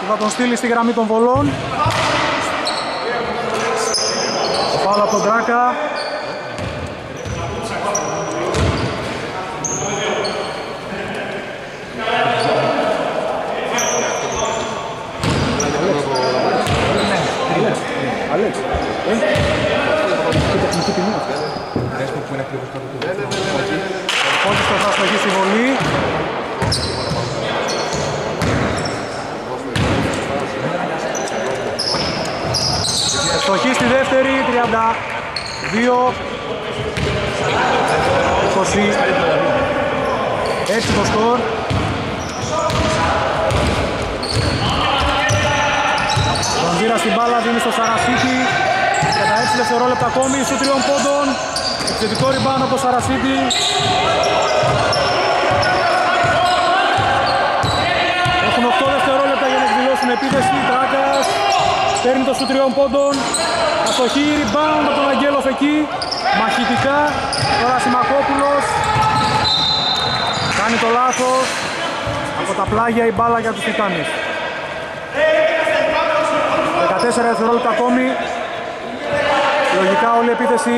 Και θα τον στείλει στη γραμμή των βολών. Το φάουλ από τον Τράκα. Αλέξ, ε, τι τεχνική ποινή αυτή. Πόντιστο θα αστοχεί στη βολή. Στοχή στη δεύτερη, 32 20 έτσι το σκορ. Βανδύρα στην μπάλα δίνει στο Σαρασίτη. Για τα 6 δευτερόλεπτα ακόμη σου τριών πόντων. Επιθετικό ριμπάνω από το Σαρασίτη. Έχουν 8 δευτερόλεπτα για να εκδηλώσουν επίθεση Τράκας παίρνει το σου τριών πόντων. Αστοχή rebound από τον Αγγέλοφ εκεί. Μαχητικά. Τώρα Σιμακόπουλος. Κάνει το λάθος. Από τα πλάγια η μπάλα για τους Τιτάνες. 14 δευτερόλεπτα ακόμη. Λογικά όλη η επίθεση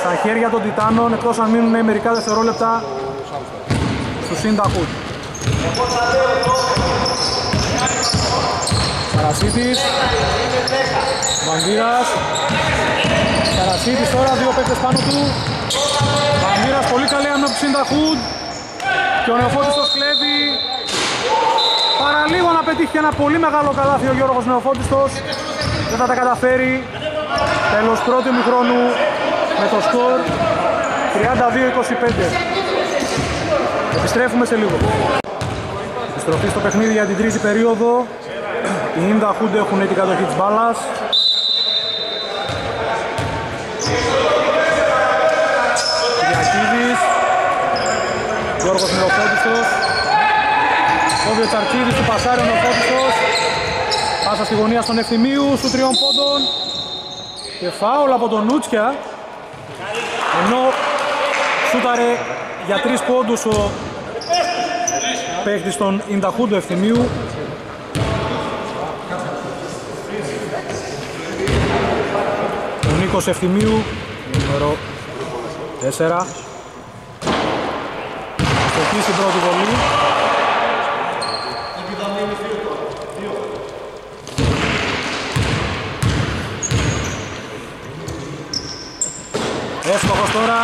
στα χέρια των Τιτάνων εκτός αν μείνουν μερικά δευτερόλεπτα στο Σίνταχουτ Καρασίτης Βανδύρας Καρασίτης τώρα, δύο παίκτες πάνω του. Βανδύρας, πολύ καλή άμυνα του Σίνταχουτ και ο Νεοφώτιστος κλέβει. Παραλίγο να πετύχει ένα πολύ μεγάλο καλάθι ο Γιώργος Νεοφώτιστος. Δεν θα τα καταφέρει. Τέλος πρώτου χρόνου με το σκορ. 32-25 επιστρέφουμε σε λίγο. Επιστροφή στο παιχνίδι για την τρίτη περίοδο οι Ιντα Χούντ έχουν την κατοχή της μπάλας. Κυριακίδης Γιώργος Νεοφώτιστος Κόβει ο Τσαρκίδης του Πασάρι ο Νεοφώτιστος Πάσα στη γωνία στον Ευθυμίου σου τριών πόντων. Και φάουλ από τον Νούτσια. Ενώ σούταρε για τρεις πόντους ο παίχτης των Ινταχούντου Ευθυμίου Νίκος Ευθυμίου νούμερο 4 στοχή στην πρώτη βολή. Εύστοχος τώρα.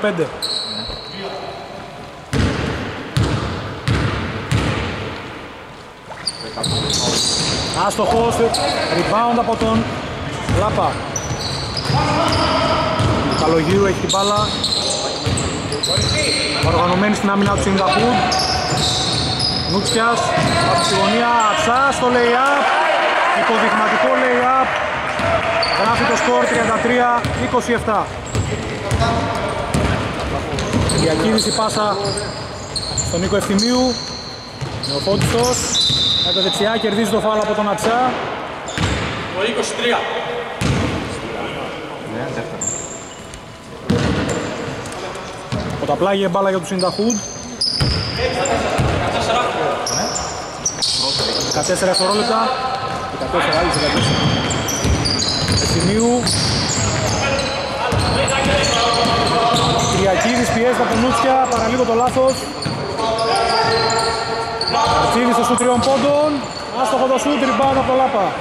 33-25 Άστοχος, rebound από τον Λάπα. Καλογύρου έχει την μπάλα. Οργανωμένη στην άμυνα του Σιγκαπούρ. Νούτσιας από τη γωνία Ατσά στο lay-up. Υποδειγματικό lay-up. Γράφει το σκορ 33-27 Διακίνηση πάσα στον Νίκο Ευθυμίου. Νεοφώτιστος. Με το δεξιά κερδίζει το φάλο από τον Ατσά. Το 23. Από τα πλάγια μπάλα για τους Ινταχούντ 14 δευτερόλεπτα. 14 άλλοι 14 Ευθυμίου. Κυριακίδης πιέζεται από τον Νούτσια παραλίγο το λάθος. Αρτσίδης στο σούτ τριών πόντων. Άστοχο το σούτ, rebound από το Λάπα.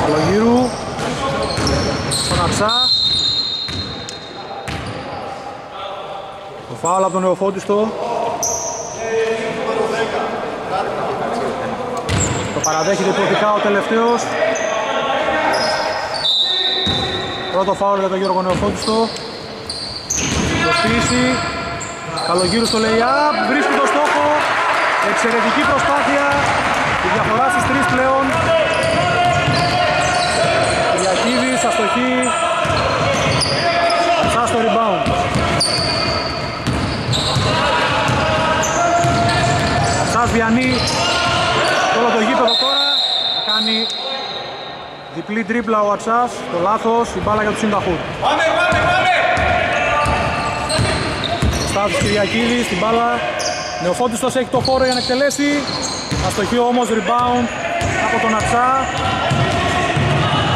Καλογύρου. Στον Αψά Το φάουλ από τον Νεοφώτιστο. Το παραδέχεται υποθικά ο τελευταίος. Πρώτο φάουλ για τον Γιώργο Νεοφώτιστο. Προσποίηση Καλογύρου στο lay-up, βρίσκει το στόχο. Εξαιρετική προσπάθεια Η διαφορά στους τρεις πλέον Κυριακίδης, αστοχή Σαν στο rebound Σας διανύει όλο το γύρο Διπλή τρίπλα ο Ατσάς, το λάθος, η μπάλα για τους Συνταχούν. Πάμε, πάμε, πάμε! Στάθος Κυριακίδης, την μπάλα. Νεοφώτιστος έχει το χώρο για να εκτελέσει. Αστοχή όμως, rebound από τον Ατσά.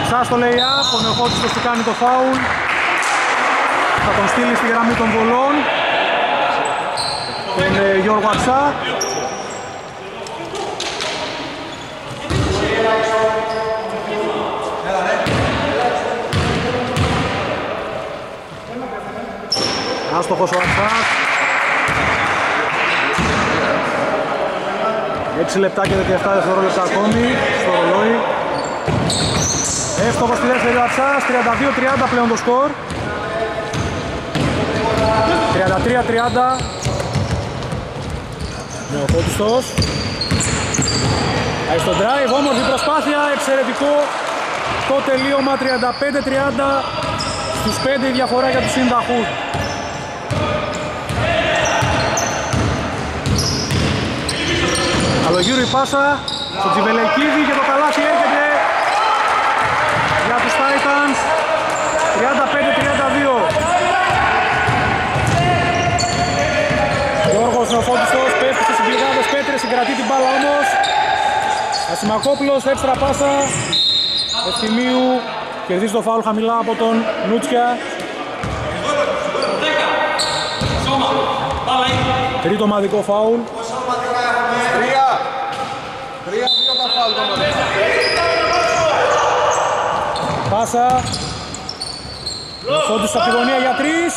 Ατσά στο lay-up, ο Νεοφώτιστος του κάνει το foul. Θα τον στείλει στη γραμμή των βολών. Τον ε, Γιώργο Ατσά. Άστοχος ο Ατσάς. 6 λεπτά και 17 δευτερόλεπτα ακόμη στο ρολόι. Εύστοχος στη δεύτερη ο Ατσάς, 32-30 πλέον το σκορ. 33-30. Νεοφώτιστος. Πάει στο drive, όμορφη προσπάθεια, εξαιρετικό. Το τελείωμα 35-30 στους 5 η διαφορά για τους Συνταχούς. Καλογύρου η πάσα στο Τζιβελεκίδη και το καλάθι έρχεται για τους Titans. 35-32 Γιώργος Νεοφώτιστος πέφτει στις συμπληγάδες Πέτρες συγκρατεί την μπάλα όμως. Ασημακόπουλος έξτρα πάσα. Ευθυμίου κερδίζει το φάουλ χαμηλά από τον Νούτσια. Σώμα, μπάλα είναι. Τρίτο ομαδικό φάουλ Τρία. Τρία, δύο τα φάουλ τώρα. Πάσα. Φόντους από τη γωνία για τρεις.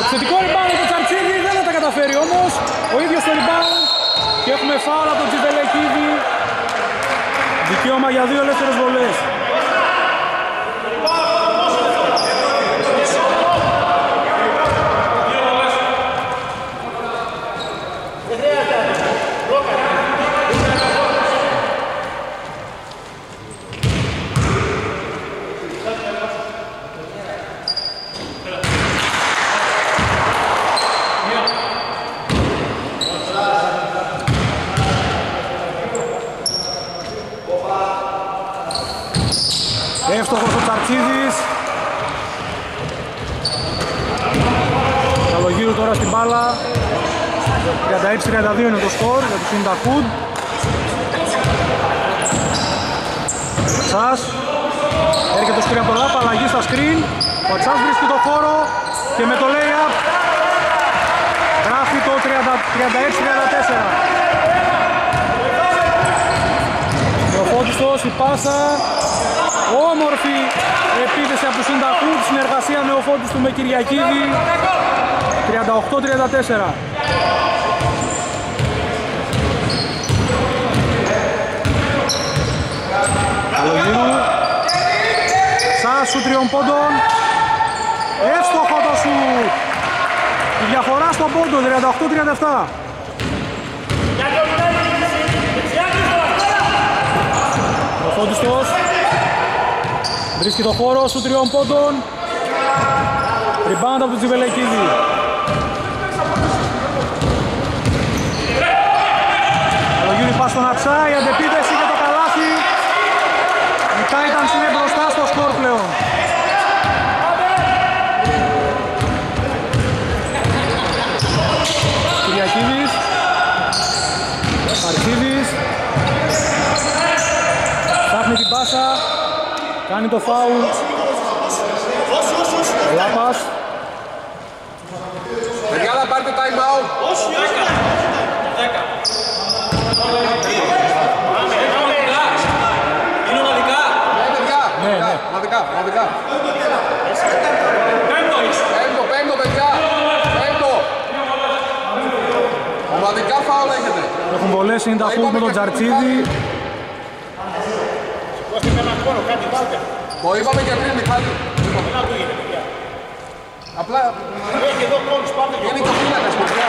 Επιθετικό rebound από τον Τσαρτσίδη, δεν θα τα καταφέρει όμως. Ο ίδιος το rebound. Και έχουμε φάουλ από τον Τζιβελεκίδη. Δικαίωμα για δύο ελεύθερες βολές. Εύστοχος ο Τσαρτσίδης. Καλογύρου τώρα στην μπάλα. 36-32 είναι το σκορ για τους Συνταχούντ. Τσάς. Έρχεται το σκριν από το λάπα, αλλαγή στα σκριν. Ο Τσάς βρίσκει το χώρο και με το lay-up γράφει το 36-34. Ο Φώτιστος, η πάσα, όμορφη επίθεση από τους Συνταχούντ, συνεργασία Νεοφώτιστου με Κυριακίδη, 38-34. Καλογύρου, Σάσου τριών πόντων, εύστοχο το σου, η διαφορά στον πόντο, 38-37. Ο Φώτιστος βρίσκει το χώρο σου τριών πόντων. Rebound από τον Τζιβελεκίδη. Καλογύρι πας στον Αψά, η αντεπίθεση και το καλάθι. Οι Titans είναι μπροστά στο σκορ πλέον. Κυριακίδης. Αρχίδης. Ψάχνει την πάσα. Κάνει το φάουλ. Λάπας. Παιδιά, να πάρετε time out. Είναι ομαδικά. Ναι, παιδιά. Ναι, ναι. Ομαδικά, ομαδικά. Πέμπτο είσαι. Πέμπτο, πέμπτο, παιδιά. Πέμπτο. Ομαδικά φάουλ έχετε. Έχουν βολές είναι τα φουλ με τον Τζαρτσίδη. Το είπαμε και πριν, Μιχάλη. Απλά Έχει εδώ κόλλους, πάρτε και είναι και ο φύλακας, παιδιά.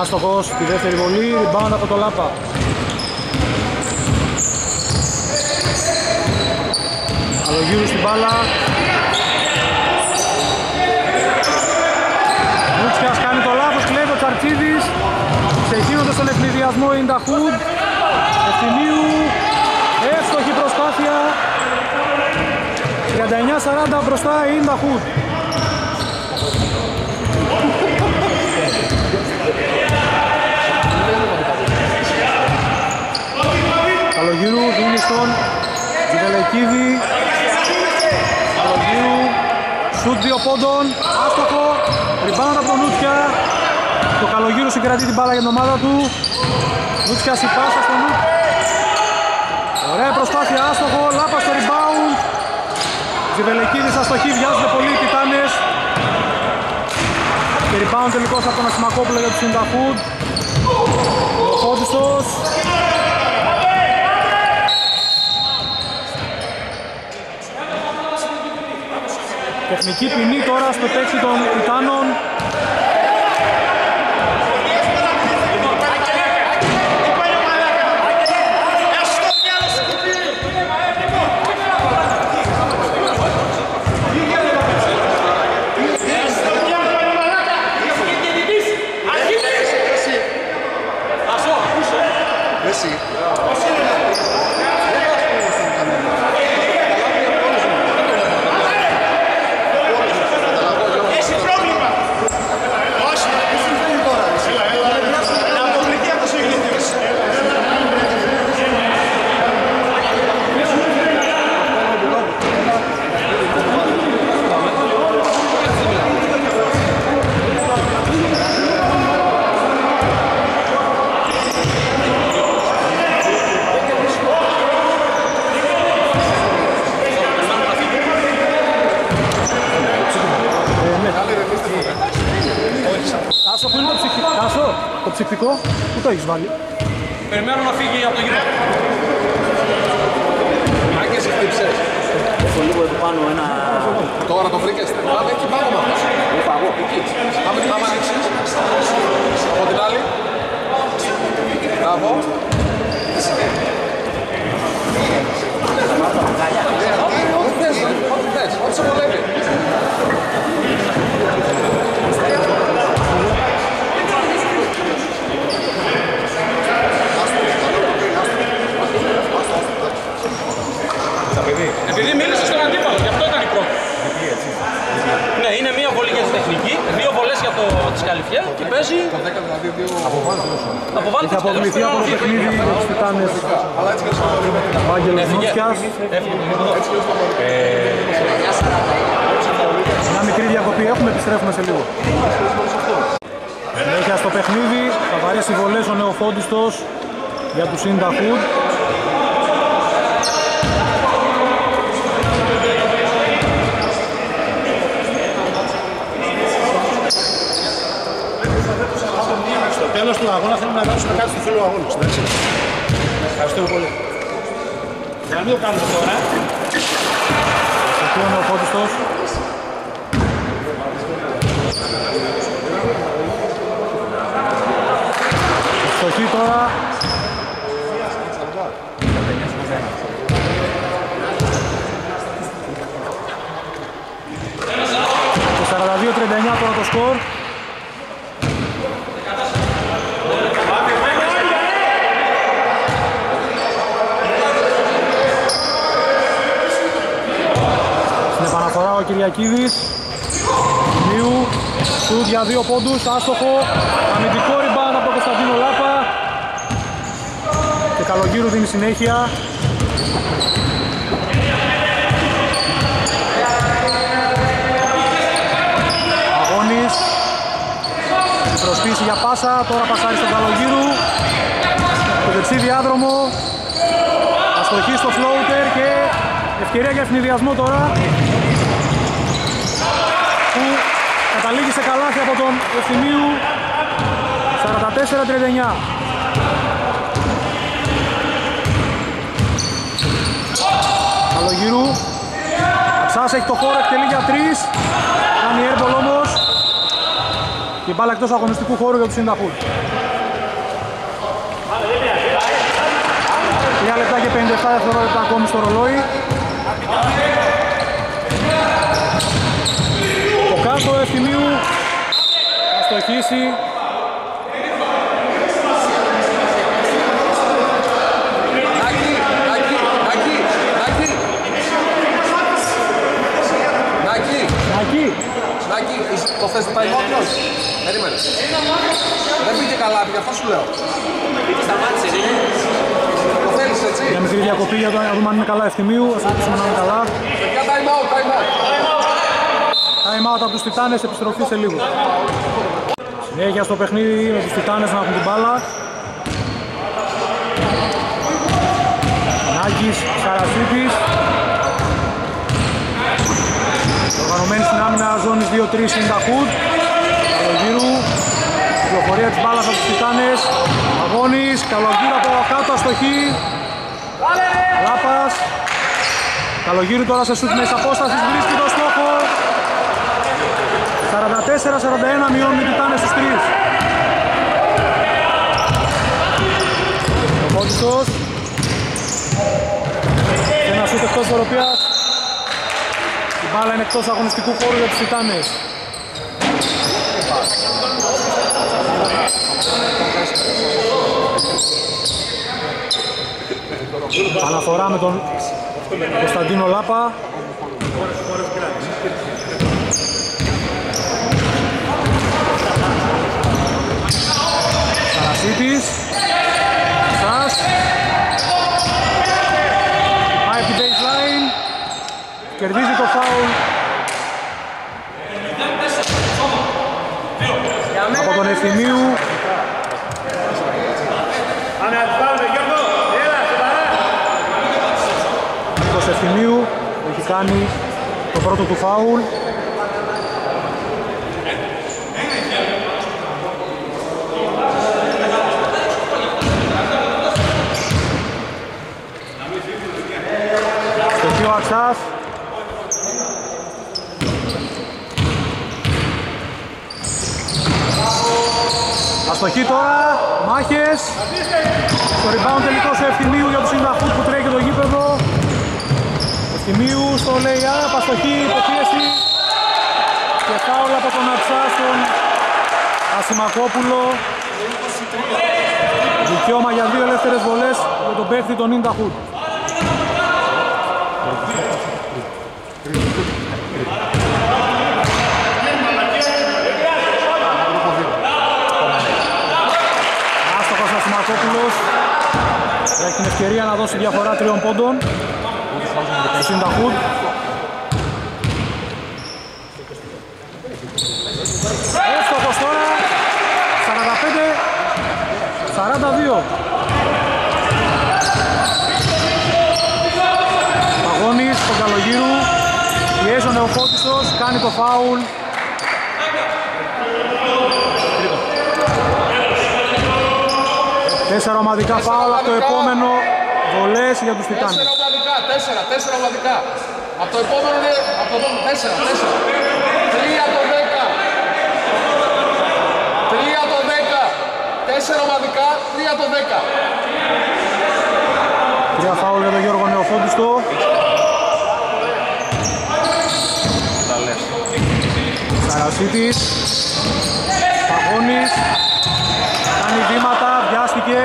Άστοχος στη δεύτερη βολή, rebound από το Λάπα. Αλογύρου στην μπάλα. Βούτσιας κάνει το λάθος, κλέβει ο Τσαρτσίδης. Σε τον ευνηδιασμό του Νταχούντ. Ευθυμίου, εύστοχη προσπάθεια. 39-40 μπροστά η Καλογύρου δίνει στον Καλογύρου. Σουτ δύο πόντων. Άστοχο. Ριμπάουντ από τον Νούτσια. Το Καλογύρου συγκρατεί την μπάλα για την ομάδα του. Νούτσια η πάσα στον Νούτ. Ωραία προσπάθεια άστοχο. Λάπα στο rebound. Τζιβελεκίδης αστοχή. Βιάζονται πολύ οι Τιτάνες. Και rebound τελικώς από τον Ασημακόπουλο για τους Συνταφούντ. Ο Φόντιστος. Τεχνική ποινή τώρα στο παίξι των Τιτάνων. Εσύ. Έχει πρόβλημα. Όχι. Να αποκλειθεί αυτός ο ηγετής. Τάσο, πού είναι το ψυχικό. Τάσο, το ψυχικό, πού το έχεις βάλει; Περιμένω να φύγει από το γύρο. Μάγκες χτύψες. Έχω λίγο εδώ πάνω ένα Τώρα το βρήκες. Πάμε εκεί πάνω μας. φαγό. Εκεί. Πάμε πάμε ανοίξεις. Από την άλλη. Μπράβο. Ό,τι θες, ό,τι θες, ό,τι σε βολεύει. Επειδή μίλησε στον αντίπαλο, γι' αυτό ήταν η πρώτη. Ναι, είναι μία βολή για τη τεχνική, δύο βολές για το της Καλυφιές και παίζει. Το 10 δηλαδή δύο. Αποβάλλει Έχει αποβληθεί από το παιχνίδι για τους Τιτάνες. Ο Άγγελος Νούτσιας. Μια μικρή διακοπή έχουμε, επιστρέφουμε σε λίγο. Συνέχεια στο παιχνίδι, θα βαρέσει βολές ο νεοφόντιστος για τους Σίντα Food. Στο τέλος του αγώνα θέλουμε να δώσουμε κάτι στο φίλο αγώνας. Εντάξει. Ευχαριστούμε πολύ. Για να μην το κάνουμε τώρα. Εκεί ο νεοφόντιστος. Ευστοχή τώρα. Και 42-39 τώρα το σκορ. Στην επαναφορά ο Κυριακίδης. Μίου. Σουτ για δύο πόντους. Άστοχο. Αμυντικό rebound από τον Κωνσταντίνο Λάπα. Και Καλογύρου δίνει συνέχεια. Αγώνης. Η Προσπίση για πάσα. Τώρα πασάρει στον Καλογύρου. Το δεξί διάδρομο. Αστοχή στο floater και ευκαιρία για ευνηδιασμό τώρα που καταλήγει σε καλάθι από τον Ευθυμίου. 44-39 Καλογύρου. Σας έχει το χώρο, εκτελεί για τρεις. Κάνει airball όμως. Και η μπάλα εκτός αγωνιστικού χώρου για τους Συνταχούλ 3 λεπτά και 57 δευτερόλεπτα ακόμη στο ρολόι Πανεπιστημίου θα στοχίσει το θες το time out Περίμενε. Δεν πήγε καλά, για αυτό σου λέω. Σταμάτησε, ναι. Το θέλεις έτσι. Για μικρή διακοπή για να δούμε αν είναι καλά ευθυμίου. Ας να είναι καλά. Για time out, time out. Time out από τους Τιτάνες, επιστροφή σε λίγο. Συνέχεια στο παιχνίδι με τους Τιτάνες να έχουν την μπάλα. Νάκης, Σαρασίτης. Οργανωμένη στην άμυνα ζώνης 2-3 είναι τα Χουτ. Καλογύρου. Κυκλοφορία της μπάλας από τους Τιτάνες. Αγώνης, Καλογύρου από κάτω αστοχή. Λάπας. Καλογύρου τώρα σε σούτ μέσα απόστασης βρίσκει το στόχο. 44-41 μειώνουν οι Τιτάνες στους 3. Ο Μόντισος. Και ένας σούτ εκτός ισορροπίας. Η μπάλα είναι εκτός αγωνιστικού χώρου για τους Τιτάνες. Αναφορά με τον Κωνσταντίνο Λάπα. Σαρασίτης Σας Πάει από την baseline Κερδίζει το φάουλ Από τον Ευθυμίου Πάμε να πάμε, Γιώργο. Έλα, σοβαρά. Νίκος Ευθυμίου έχει κάνει το πρώτο του φάουλ Στο ο Αξάς Αστοχή τώρα, μάχες. Το rebound τελικός ο Ευθυμίου για τους Ινδαχούς που τρέχει το γήπεδο. Ευθυμίου στο lay-up, αστοχή, υποπίεση και φάουλ από τον Ατσά στον Ασημακόπουλο. Δικαίωμα για δύο ελεύθερες βολές για τον παίχτη των Ινδαχούν Άστοχος Ασημακόπουλος έχει την ευκαιρία να δώσει διαφορά τριών πόντων. Στο Σινταχούντ. Εύστοχος τώρα, 45-42. Παγώνης, τον Καλογύρου, πιέζει ο Νεοφώτιστος, κάνει το φάουλ. Τέσσερα ομαδικά φάουλ από το επόμενο βολές για τους Τιτάνες. Τέσσερα ομαδικά, τέσσερα, τέσσερα ομαδικά. Από το επόμενο είναι, από το επόμενο, τέσσερα, τέσσερα. Τρία το δέκα. Τρία το δέκα. Τέσσερα ομαδικά, τρία το δέκα. Τρία φάουλ για τον Γιώργο Νεοφώτιστο. Σαρασίτης. Παγώνης. Κάνει βήματα, βιάστηκε.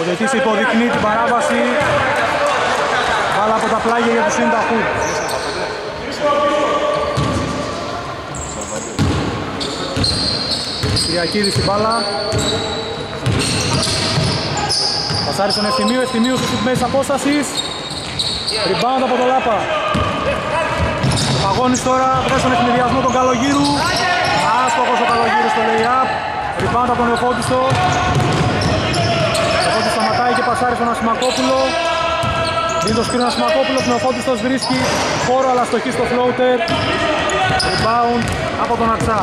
Ο Δετής υποδεικνύει την παράβαση. Μπάλα από τα πλάγια για τους Σύνταχους. Κυριακίδης στην μπάλα. Πασάρι στον Ευθυμίου, Ευθυμίου στο σουτ μέσης απόστασης. Rebound από το Λάπα. Ο Παγώνης τώρα βγάζει στον ευνηδιασμό τον Καλογύρου. Άστοχος ο Καλογύρου στο lay-up. Rebound από τον Νεοφώτιστο. Ο Νεοφώτιστος σταματάει και πασάρι στον Ασημακόπουλο. Δίνει το σκρίνο Ασημακόπουλος, ο Νεοφώτιστος βρίσκει χώρο αλλά στοχή στο floater. Rebound από τον Ατσά.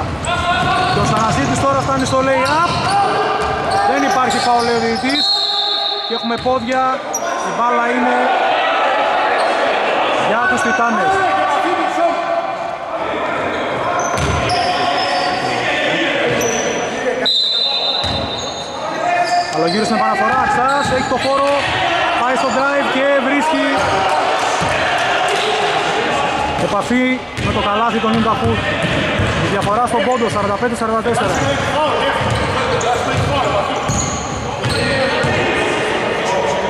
Και ο Σανασίτης τώρα φτάνει στο lay-up. Δεν υπάρχει φάουλ λέει ο διαιτητής. Και έχουμε πόδια. Η μπάλα είναι για τους Τιτάνες. Καλογύρω στην επαναφορά, Αξάς, έχει το χώρο, πάει στο drive και βρίσκει επαφή με το καλάθι των Ινταχού. Η διαφορά στον πόντο, 45-44.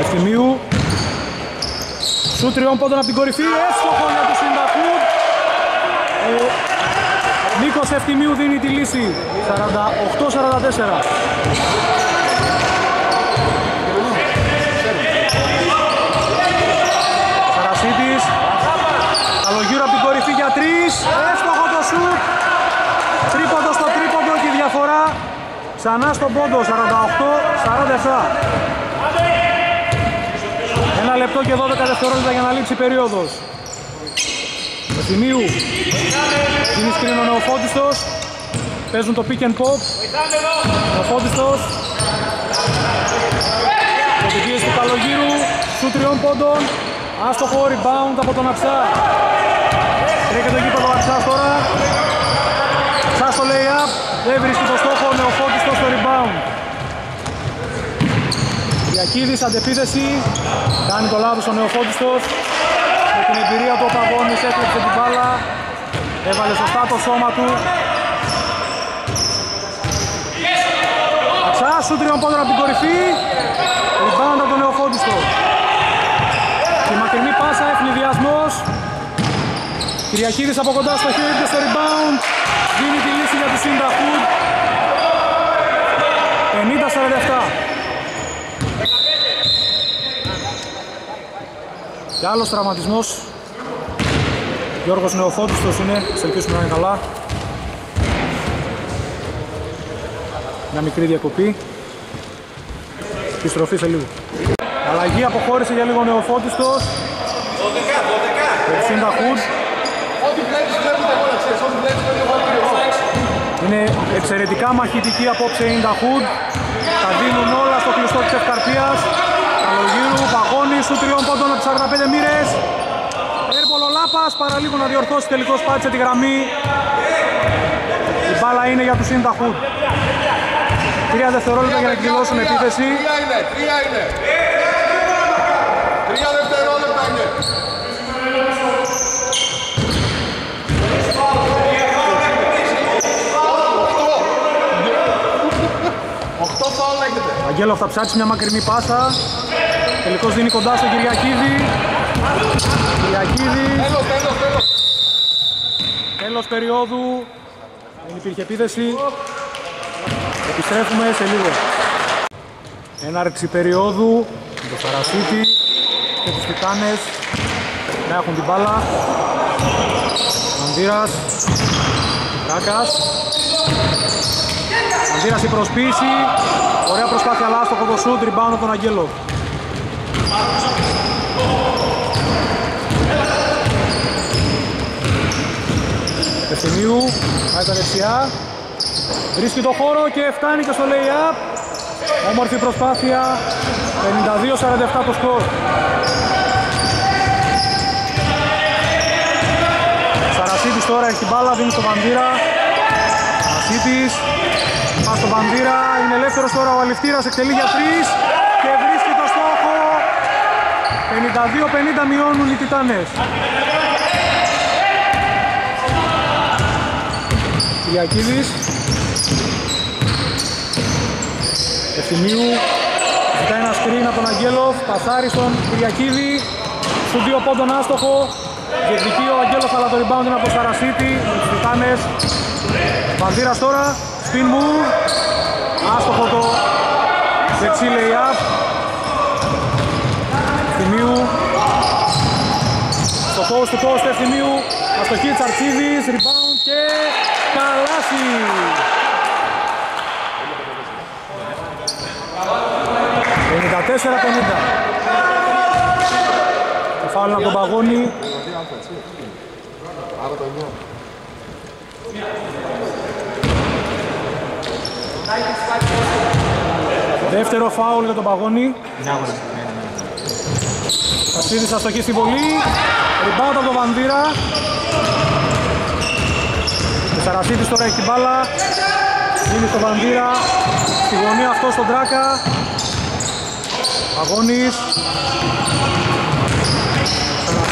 Ευθυμίου Σου τριών πόντων από την κορυφή, εύστοχο για τους Ινταχού. Ο Νίκος Ευθυμίου δίνει τη λύση. 48-44. Σαρασίτης. Καλογύρω από την κορυφή για τρεις. Εύστοχο το σουτ. Τρίποντος στο τρίποντο και η διαφορά ξανά στον πόντο. 48-47. Ένα λεπτό και 12 δευτερόλεπτα για να λήξει η περίοδος. Ευθυμίου. Είναι σκριν ο Νεοφώτιστος. Παίζουν το pick and pop. Νεοφώτιστος. Με την πίεση του Καλογύρου. Σου τριών πόντων. Άστοχο rebound από τον Αψά. Τρέχει το γήπεδο Αψάς τώρα. Αψάς στο lay-up. Δεν βρίσκει το στόχο. Ο Νεοφώτιστος στο rebound. Διακίδης αντεπίθεση. Κάνει το λάθος ο Νεοφώτιστος. Με την εμπειρία του ο Παγώνης έκλεψε την μπάλα. Έβαλε σωστά το σώμα του. Αψάς σου τριών πόντων από την κορυφή. Rebound από τον Νεοφώτιστο. Η μακρινή πάσα, ευνηδιασμός. Κυριακίδης από κοντά στο χέρι στο rebound. Δίνει τη λύση για τη Σίντα Χουντ. 50-47. Και άλλος τραυματισμός. Γιώργος Νεοφώτιστος είναι, σε ελπίσουμε να είναι καλά. Μια μικρή διακοπή. Επιστροφή σε λίγο. Αλλαγή αποχώρησε για λίγο Νεοφώτιστος. 60 Χουντ. Ό,τι βλέπεις, βλέπετε εγώ να ξέρεις. Ό,τι βλέπεις, βλέπετε εγώ να ξέρεις. Είναι εξαιρετικά μαχητική απόψε η Χουντ. Τα δίνουν όλα στο κλειστό της Ευκαρπίας. Καλογύρου, Παγώνης, σου τριών πόντων από τις 45 μοίρες. Έρπολο Λάπας, παραλίγο να διορθώσει τελικώς πάτησε τη γραμμή. Η μπάλα είναι για τους Χουντ. Τρία δευτερόλεπτα για να εκδηλώσουν επίθεση. Τρία είναι, τρία είναι. Τρία δευτερόλεπτα είναι. Οχτώ. Οχτώ φάουλ έχετε. Αγγέλο θα ψάξεις μια μακρινή πάσα. Τελικώς δίνει κοντά στον Κυριακίδη. Κυριακίδη. Τέλος, τέλος, τέλος. Τέλος περίοδου. Δεν υπήρχε επίθεση. Επιστρέφουμε σε λίγο. Έναρξη περίοδου. Με το Σαρασίτη και τους Τιτάνες να έχουν την μπάλα. Μαντήρας. Κάκας. Μαντήρας η προσποίηση. Ωραία προσπάθεια λάστοχο το σούτ. Ριμπάνω τον Αγγέλο. Ευθυμίου, πάει τα δεξιά. Βρίσκει το χώρο και φτάνει και στο lay-up. Όμορφη προσπάθεια. 52-47 το σκορ. Σαρασίτης τώρα έχει την μπάλα, δίνει στο Βαντήρα. Σαρασίτης. Πας στο Βαντήρα. Είναι ελεύθερος τώρα ο Αληφτήρας. Εκτελεί για τρεις. Και βρίσκει το στόχο. 52-50 μειώνουν οι Τιτάνες. Κυριακίδης Ευθυμίου Ζητάει ένα σκριν από τον Αγγέλοφ Πασάρι στον Κυριακίδη Σου δύο πόντων άστοχο Διεκδικεί ο Αγγέλοφ αλλά το rebound είναι από το Σαρασίτη Με τους Τιτάνες Βανδύρας τώρα. Spin move. Άστοχο το δεξί lay-up. Ευθυμίου Στο post του post Ευθυμίου Αστοχή Τσαρτσίδης Rebound και Καλάση! «54-50». Το φάουλ από τον Παγώνη. Δεύτερο φάουλ για τον Παγώνη. Ταξίδης αστοχή στην βολή. Ριμπάουντ από τον Βανδύρα. Ο Σαρασίτης τώρα έχει την μπάλα. Δίνει στο Βανδύρα. Στη γωνία αυτό στον Τράκα. Αγώνης.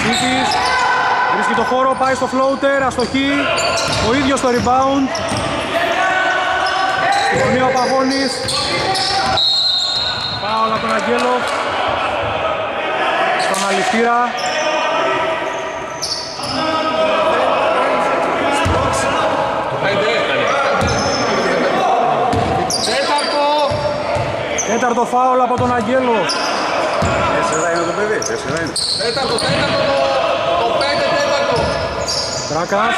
Μασχίτης. Βρίσκει το χώρο, πάει στο floater, αστοχή. Ο ίδιος το rebound. Στη γωνία ο Παγώνης. Πάω από τον Αγγέλο. Στον αληφτήρα. Τέταρτο φάουλ από τον Αγγέλο. Τέσσερα είναι το παιδί, τέσσερα είναι. Τέταρτο, τέταρτο, το, το πέντε τέταρτο. Τράκας.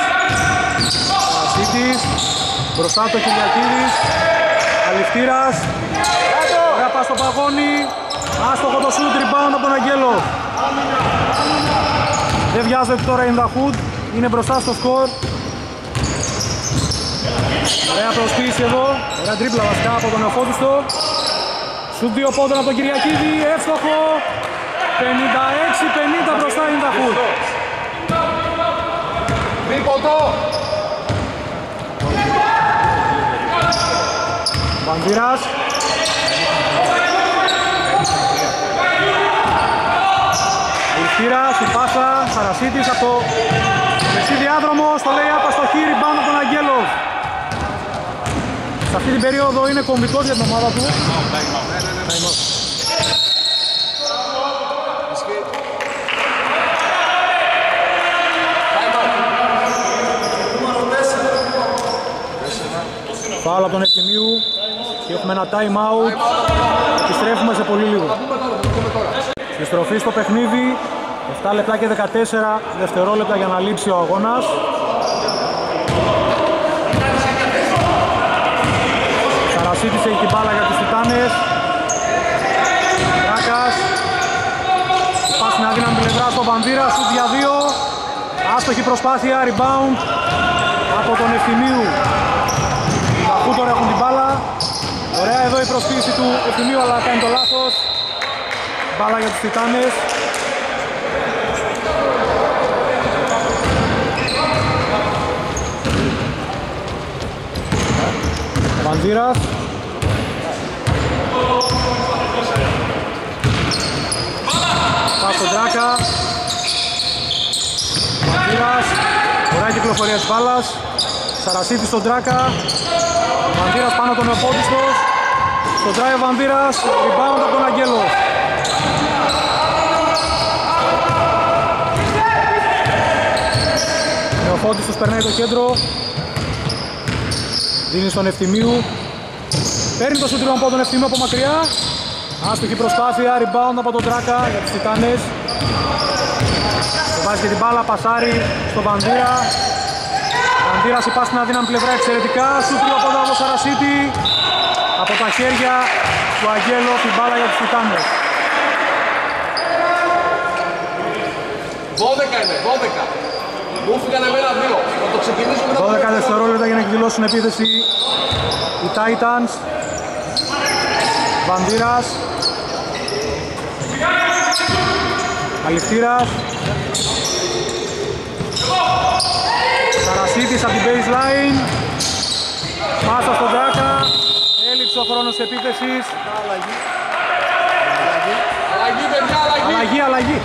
Ασίτης. Μπροστά το Κυριακίδης. Αληφτήρας. Ωραία πας στο παγόνι. Άστοχο το σούτ, rebound από τον Αγγέλο. Δεν βιάζεται τώρα in the hood. Είναι μπροστά στο σκορ. Ωραία προσποίηση εδώ. Ωραία τρίπλα βασικά από τον Εωφώτιστο. Σουτ δύο πόντων από τον Κυριακίδη. Εύστοχο. 56-50 μπροστά in the hood. Τρίποντο. Βανδύρας. Ληφτήρας, η πάσα, Σαρασίτης από το δεξί διάδρομο, στο λέει άπα στο χείρι, πάνω από τον Αγγέλο. Σε αυτή την περίοδο είναι κομβικός για την ομάδα του. Φάουλ από τον Ευθυμίου και έχουμε ένα time out. Επιστρέφουμε σε πολύ λίγο. Επιστροφή στο παιχνίδι. 7 λεπτά και 14 δευτερόλεπτα για να λείψει ο αγώνας. Σαρασίτης έχει την μπάλα για τους Τιτάνες. Κράκας. Πας στην αδύναμη πλευρά στο Βανδύρα, σουτ για δύο. Άστοχη προσπάθεια, rebound από τον Ευθυμίου. Τα Χούτορ έχουν την μπάλα. Ωραία εδώ η προσποίηση του Ευθυμίου αλλά κάνει το λάθος. Μπάλα για τους Τιτάνες. Βανδύρας. Πάω στον Τράκα. Βανδύρας. Ωραία κυκλοφορία της μπάλας. Σαρασίτης στον Τράκα. Βανδύρας πάνω τον Εωπότιστος. Στον τράι ο Βανδύρας. Rebound από τον Αγγέλο. Νεοφώτιστος περνάει το κέντρο. Δίνει στον Ευθυμίου. Παίρνει το σούτριο από τον Ευθυμίου από μακριά. Άστοχη προσπάθεια, rebound από τον Τράκα για τους Τιτάνες. Το βάζει και την μπάλα, πασάρει στον Βανδύρα. Βανδύρας η πάση στην αδύναμη πλευρά εξαιρετικά. Σούτριο από τον Σαρασίτη. Από τα χέρια του Αγγέλο την μπάλα για τους Τιτάνες. 12 είναι, 12. Μου φύγανε εμένα δύο. Θα το ξεκινήσουμε μετά. 12 δευτερόλεπτα για να εκδηλώσουν επίθεση οι Titans. Βανδύρας. Αληφτήρας. Σαρασίτης από την baseline. Πάσα στον Τράκα. Έλειψε ο χρόνος της επίθεσης. Αλλαγή, παιδιά, αλλαγή. Αλλαγή, αλλαγή.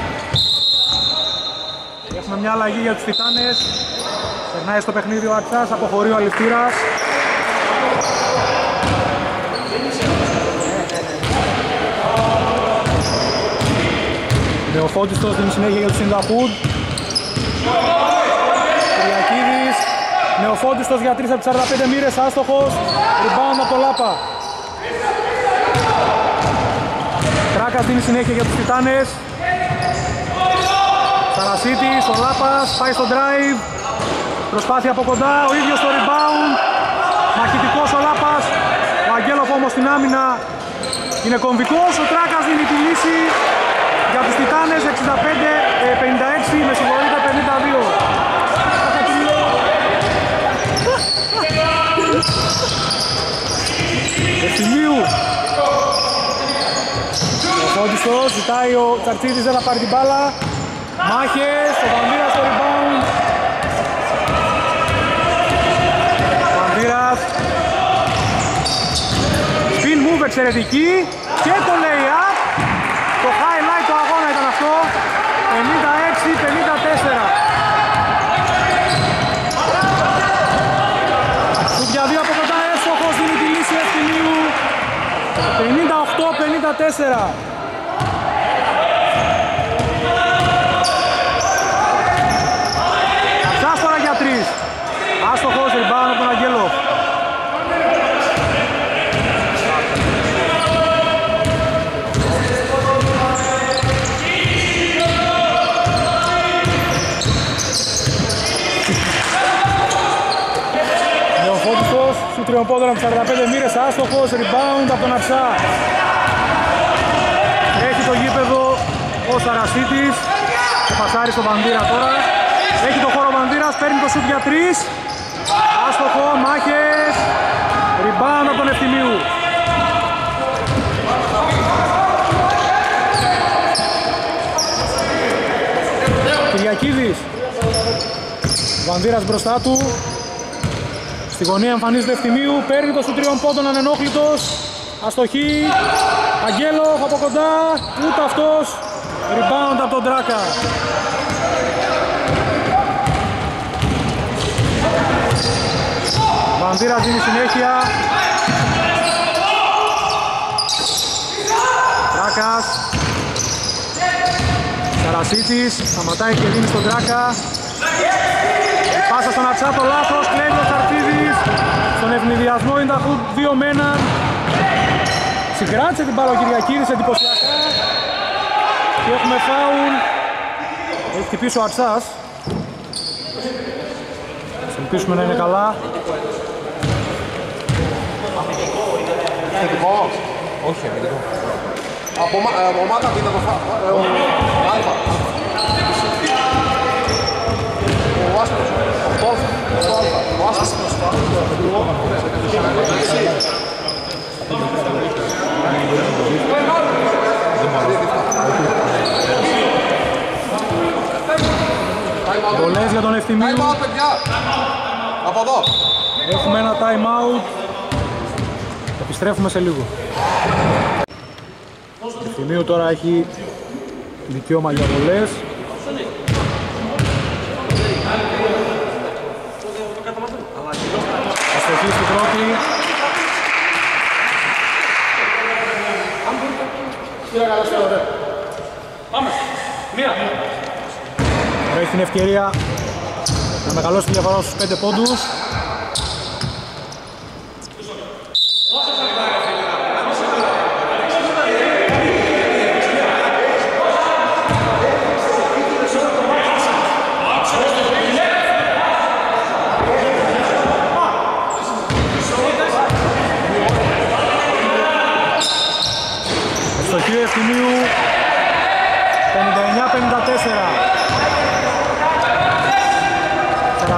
Έχουμε μια αλλαγή για τους Τιτάνες. Περνάει στο παιχνίδι ο Ατσάς, αποχωρεί ο Αληφτήρας. Νεοφώτιστος δίνει συνέχεια για τους Σινταχούντ. Κυριακίδης. Νεοφώτιστος για 3 από τις 45 μοίρες, άστοχος. Rebound από το Λάπα. Κράκας δίνει συνέχεια για τους Τιτάνες. Σαρασίτης, ο Λάπας, πάει στο drive. Προσπάθεια από κοντά, ο ίδιος στο rebound. Μαχητικός ο Λάπας. Ο Αγγέλοφ όμως στην άμυνα είναι κομβικός. Ο Τράκας δίνει τη λύση για τους Τιτάνες 65, ε, 56, με συγχωρείτε 52. Ευθυμίου. Ο Φόντιστος ζητάει ο Τσαρτσίδης δεν θα πάρει την μπάλα. Μάχες, ο Βανδύρας στο rebound. Βανδύρας. Spin move εξαιρετική και το lay-up. Το highlight του αγώνα ήταν αυτό. 56-54. 44. Ζάφορα για τρεις. Άστοχος rebound από τον Αγγέλοφ. Νεοφώτικος, σου τριοπόδωρα με 45 μοίρες, άστοχος, rebound από τον Αψά. Ο Σαρασίτης, το πασάρι στο Βανδύρα τώρα. Έχει το χώρο ο Βανδύρας, παίρνει το σουτ για τρεις. Άστοχο, μάχες, rebound από τον Ευθυμίου. Κυριακίδης. Βανδύρας μπροστά του. Στη γωνία εμφανίζεται Ευθυμίου Παίρνει το σου τριών πόντων ανενόχλητος. Αστοχή. Αγγέλοφ από κοντά. Ούτε αυτός Rebound από τον Τράκα Βανδύρας δίνει συνέχεια Τράκας Καρασίτης, σταματάει και δίνει στον Τράκα. Πάσα στον Ατσάτο, λάθος, κλέβει ο Σαρτίδης. Στον ευνηδιασμό είναι τα χουτ δύο με έναν. Συγκράτησε την μπάλα ο Κυριακίδης εντυπωσιακά. Και έχουμε φάουλ. Έχει χτυπήσει ο Ατσάς. Ας ελπίσουμε να είναι καλά. Θετικό. Όχι, αμυντικό. Από ομα- ε, ομάδα β' το φα... ε, ο- Αλφα. Ο Άσπρος. Αυτό Αλφα. Αυτό Αλφα. Ο Άσπρος. Βολές για τον Ευθυμίου. Time out, παιδιά. Από εδώ. Έχουμε ένα time out. Επιστρέφουμε σε λίγο. Ευθυμίου τώρα έχει δικαίωμα για βολές. Αστοχή στην πρώτη. Πάμε. Μία. Τώρα έχεις την ευκαιρία να μεγαλώσεις τη διαφορά στους 5 πόντους.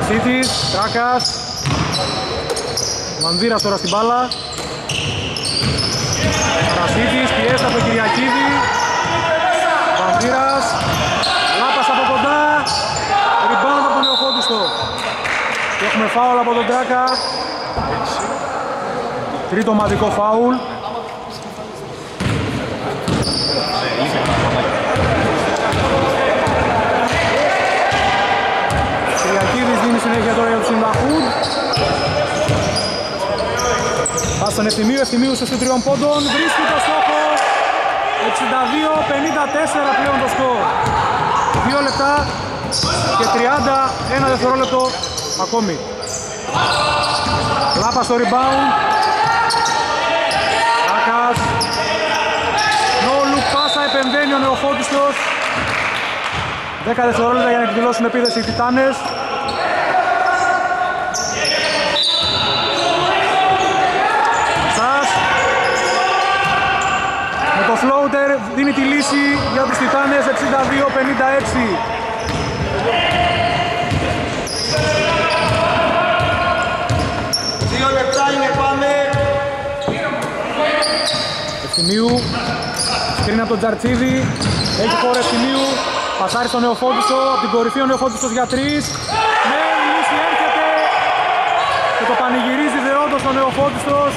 Σαρασίτης, Τράκας Μανδύρας τώρα στην μπάλα. Σαρασίτης, πιέζει από τον Κυριακίδη. Μανδύρας. Λάπας από κοντά. Rebound από τον Νεοφώτιστο Και έχουμε φάουλ από τον Τράκα Τρίτο ομαδικό φάουλ Κυριακίδης δίνει συνέχεια τώρα για τους Συνταχούντ. Πας στον Ευθυμίου, Ευθυμίου στους τριών πόντων, βρίσκει το στόχο. 62-54 πλέον το σκορ. 2 λεπτά και 31 δευτερόλεπτο ακόμη. Λάπα στο rebound. Άκας. No look πάσα, επεμβαίνει ο Νεοφώτιστος. 10 δευτερόλεπτα για να εκδηλώσουν επίδεση οι Τιτάνες. Σας. Με το floater δίνει τη λύση για τους Τιτάνες 62-56. Δύο λεπτά είναι πάμε. Ευθυμίου. Σκρίνει από τον Τζαρτσίδη. Έχει χώρο Ευθυμίου. Πασάρει στον Νεοφώτιστο. Από την κορυφή ο Νεοφώτιστος για τρεις. Ναι, η λύση έρχεται. Και το πανηγυρίζει δεόντως ο Νεοφώτιστος.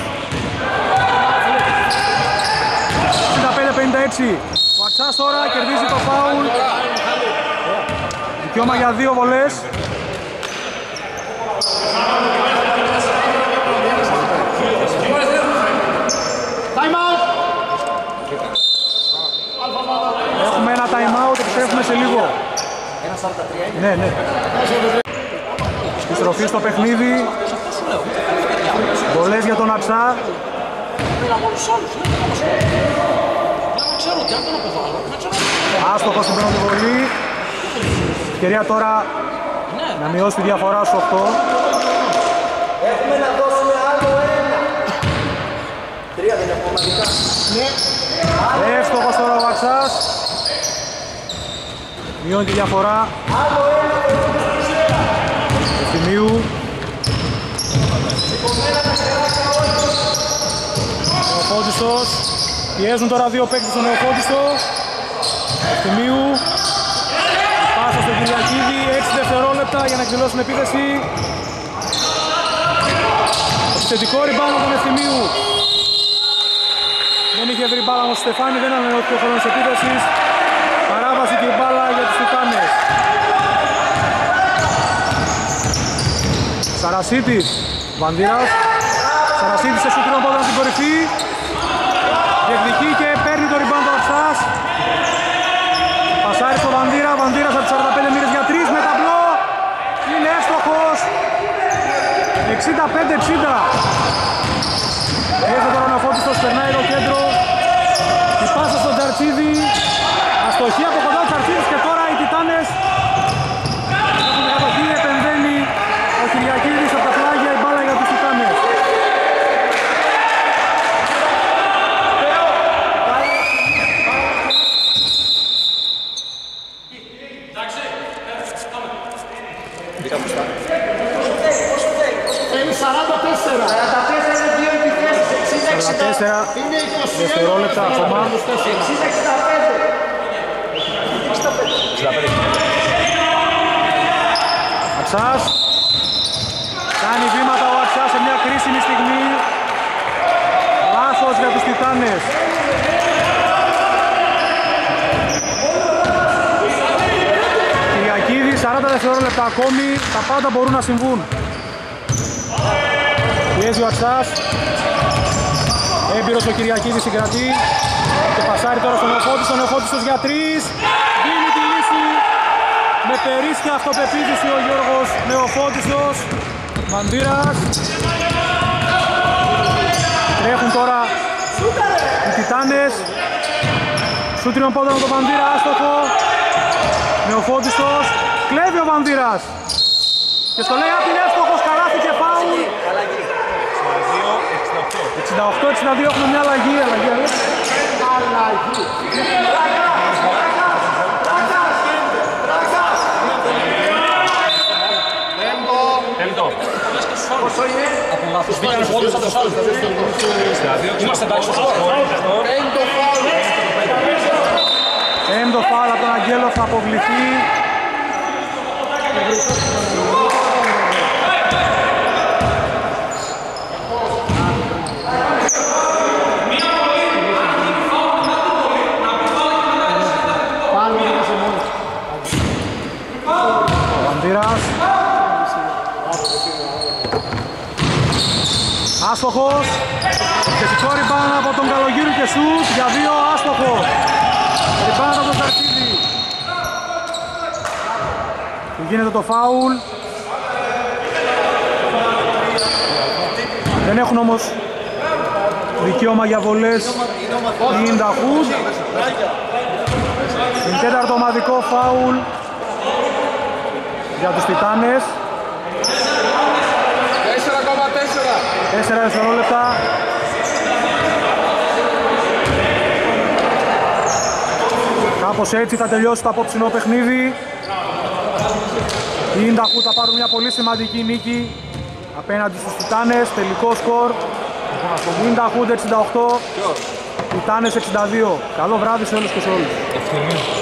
Ο Ατσάς τώρα κερδίζει το φάουλ. Δικαιώμα για δύο βολές. Έχουμε ένα time out, επιστρέφουμε σε λίγο. Ναι, ναι. Επιστροφή στο παιχνίδι. Βολές για τον Αψά. Άστοχος την πρώτη βολή. Ευκαιρία τώρα να μειώσει τη διαφορά στο 8. Έχουμε να δώσουμε άλλο ένα. Τρία δεν έχουμε μαγικά. Ναι. Εύστοχος τώρα ο Βαξάς. Μειώνει τη διαφορά. Άλλο ένα. Ευθυμίου. Ο Φώτιστος. Πιέζουν τώρα δύο παίκτες στον Νεοφώτιστο. Ευθυμίου. Η Πάσα στον Κυριακίδη. 6 δευτερόλεπτα για να εκδηλώσουν επίθεση. Επιθετικό ριμπάνω τον Ευθυμίου. Δεν είχε βρει μπάλα ο Στεφάνη, δεν ανανεώθηκε ο χρόνος επίθεσης. Παράβαση και η μπάλα για τους Τιτάνες. Σαρασίτης, Βαντήρας. Σαρασίτης σε σουτρίνο πόδρα στην κορυφή. Διεκδικεί και παίρνει το ριμπάν του Αψάς. Πασάρι στο Βαντήρα, Βαντήρας από τις 45 μοίρες για 3 με ταμπλό. Είναι εύστοχος. 65-60. Έρχεται τώρα ο Φώτιστος, περνάει το κέντρο. Η πάσα στον Τζαρτσίδη. Αστοχή από κοντά ο Τζαρτσίδης και τώρα οι Τιτάνες. Από την κατοχή επεμβαίνει ο Κυριακίδης από τα πλάγια, η μπάλα για τους Τιτάνες. Θέλει 44. 44 είναι δύο επιθέσεις. 44 Είναι 21 δευτερόλεπτα ακόμα. 60-65. Αψάς. Κάνει βήματα ο Αψάς σε μια κρίσιμη στιγμή. Λάθος για τους Τιτάνες. Κυριακίδη, 40 δευτερόλεπτα ακόμη. Τα πάντα μπορούν να συμβούν. Πιέζει ο Αψάς. Έμπειρος ο Κυριακίδης συγκρατεί. Και πασάρει τώρα στον Νεοφώτιστο. Νεοφώτιστος για τρεις. Δίνει τη λύση. Με περίσσια αυτοπεποίθηση ο Γιώργος Νεοφώτιστος. Μαντήρας. Τρέχουν τώρα οι Τιτάνες. Σούτριον πόδων από τον Μαντήρα, άστοχο. Νεοφώτιστος. Κλέβει ο Μαντήρας. Και στο λέει απ' είναι εύστοχος, καλάθι και φάουλ. 68-62 έχουμε μια αλλαγή, αλλαγή, αλλαγή. Πέμπτο. Από λάθος. Βγήκαν όλους από τους άλλους. Είμαστε εντάξει στο σκορ. Πέμπτο φάουλ. Πέμπτο φάουλ από τον Αγγέλο θα αποβληθεί. Ο Βαντήρας. Άστοχος. Θετικό ριμπάν από τον Καλογύρου και σουτ για δύο άστοχος. Ριμπάν από τον Σαρκίδη. Του γίνεται το φάουλ. Δεν έχουν όμως δικαίωμα για βολές η Ινταχούντ. Είναι τέταρτο ομαδικό φάουλ για τους Τιτάνες. 4,4. 4 δευτερόλεπτα. Κάπως έτσι θα τελειώσει το απόψινό παιχνίδι. Οι Ινταχού θα πάρουν μια πολύ σημαντική νίκη απέναντι στους Τιτάνες. Τελικό σκορ. Ινταχούντ 68. Τιτάνες 62. Καλό βράδυ σε όλους και σε όλους.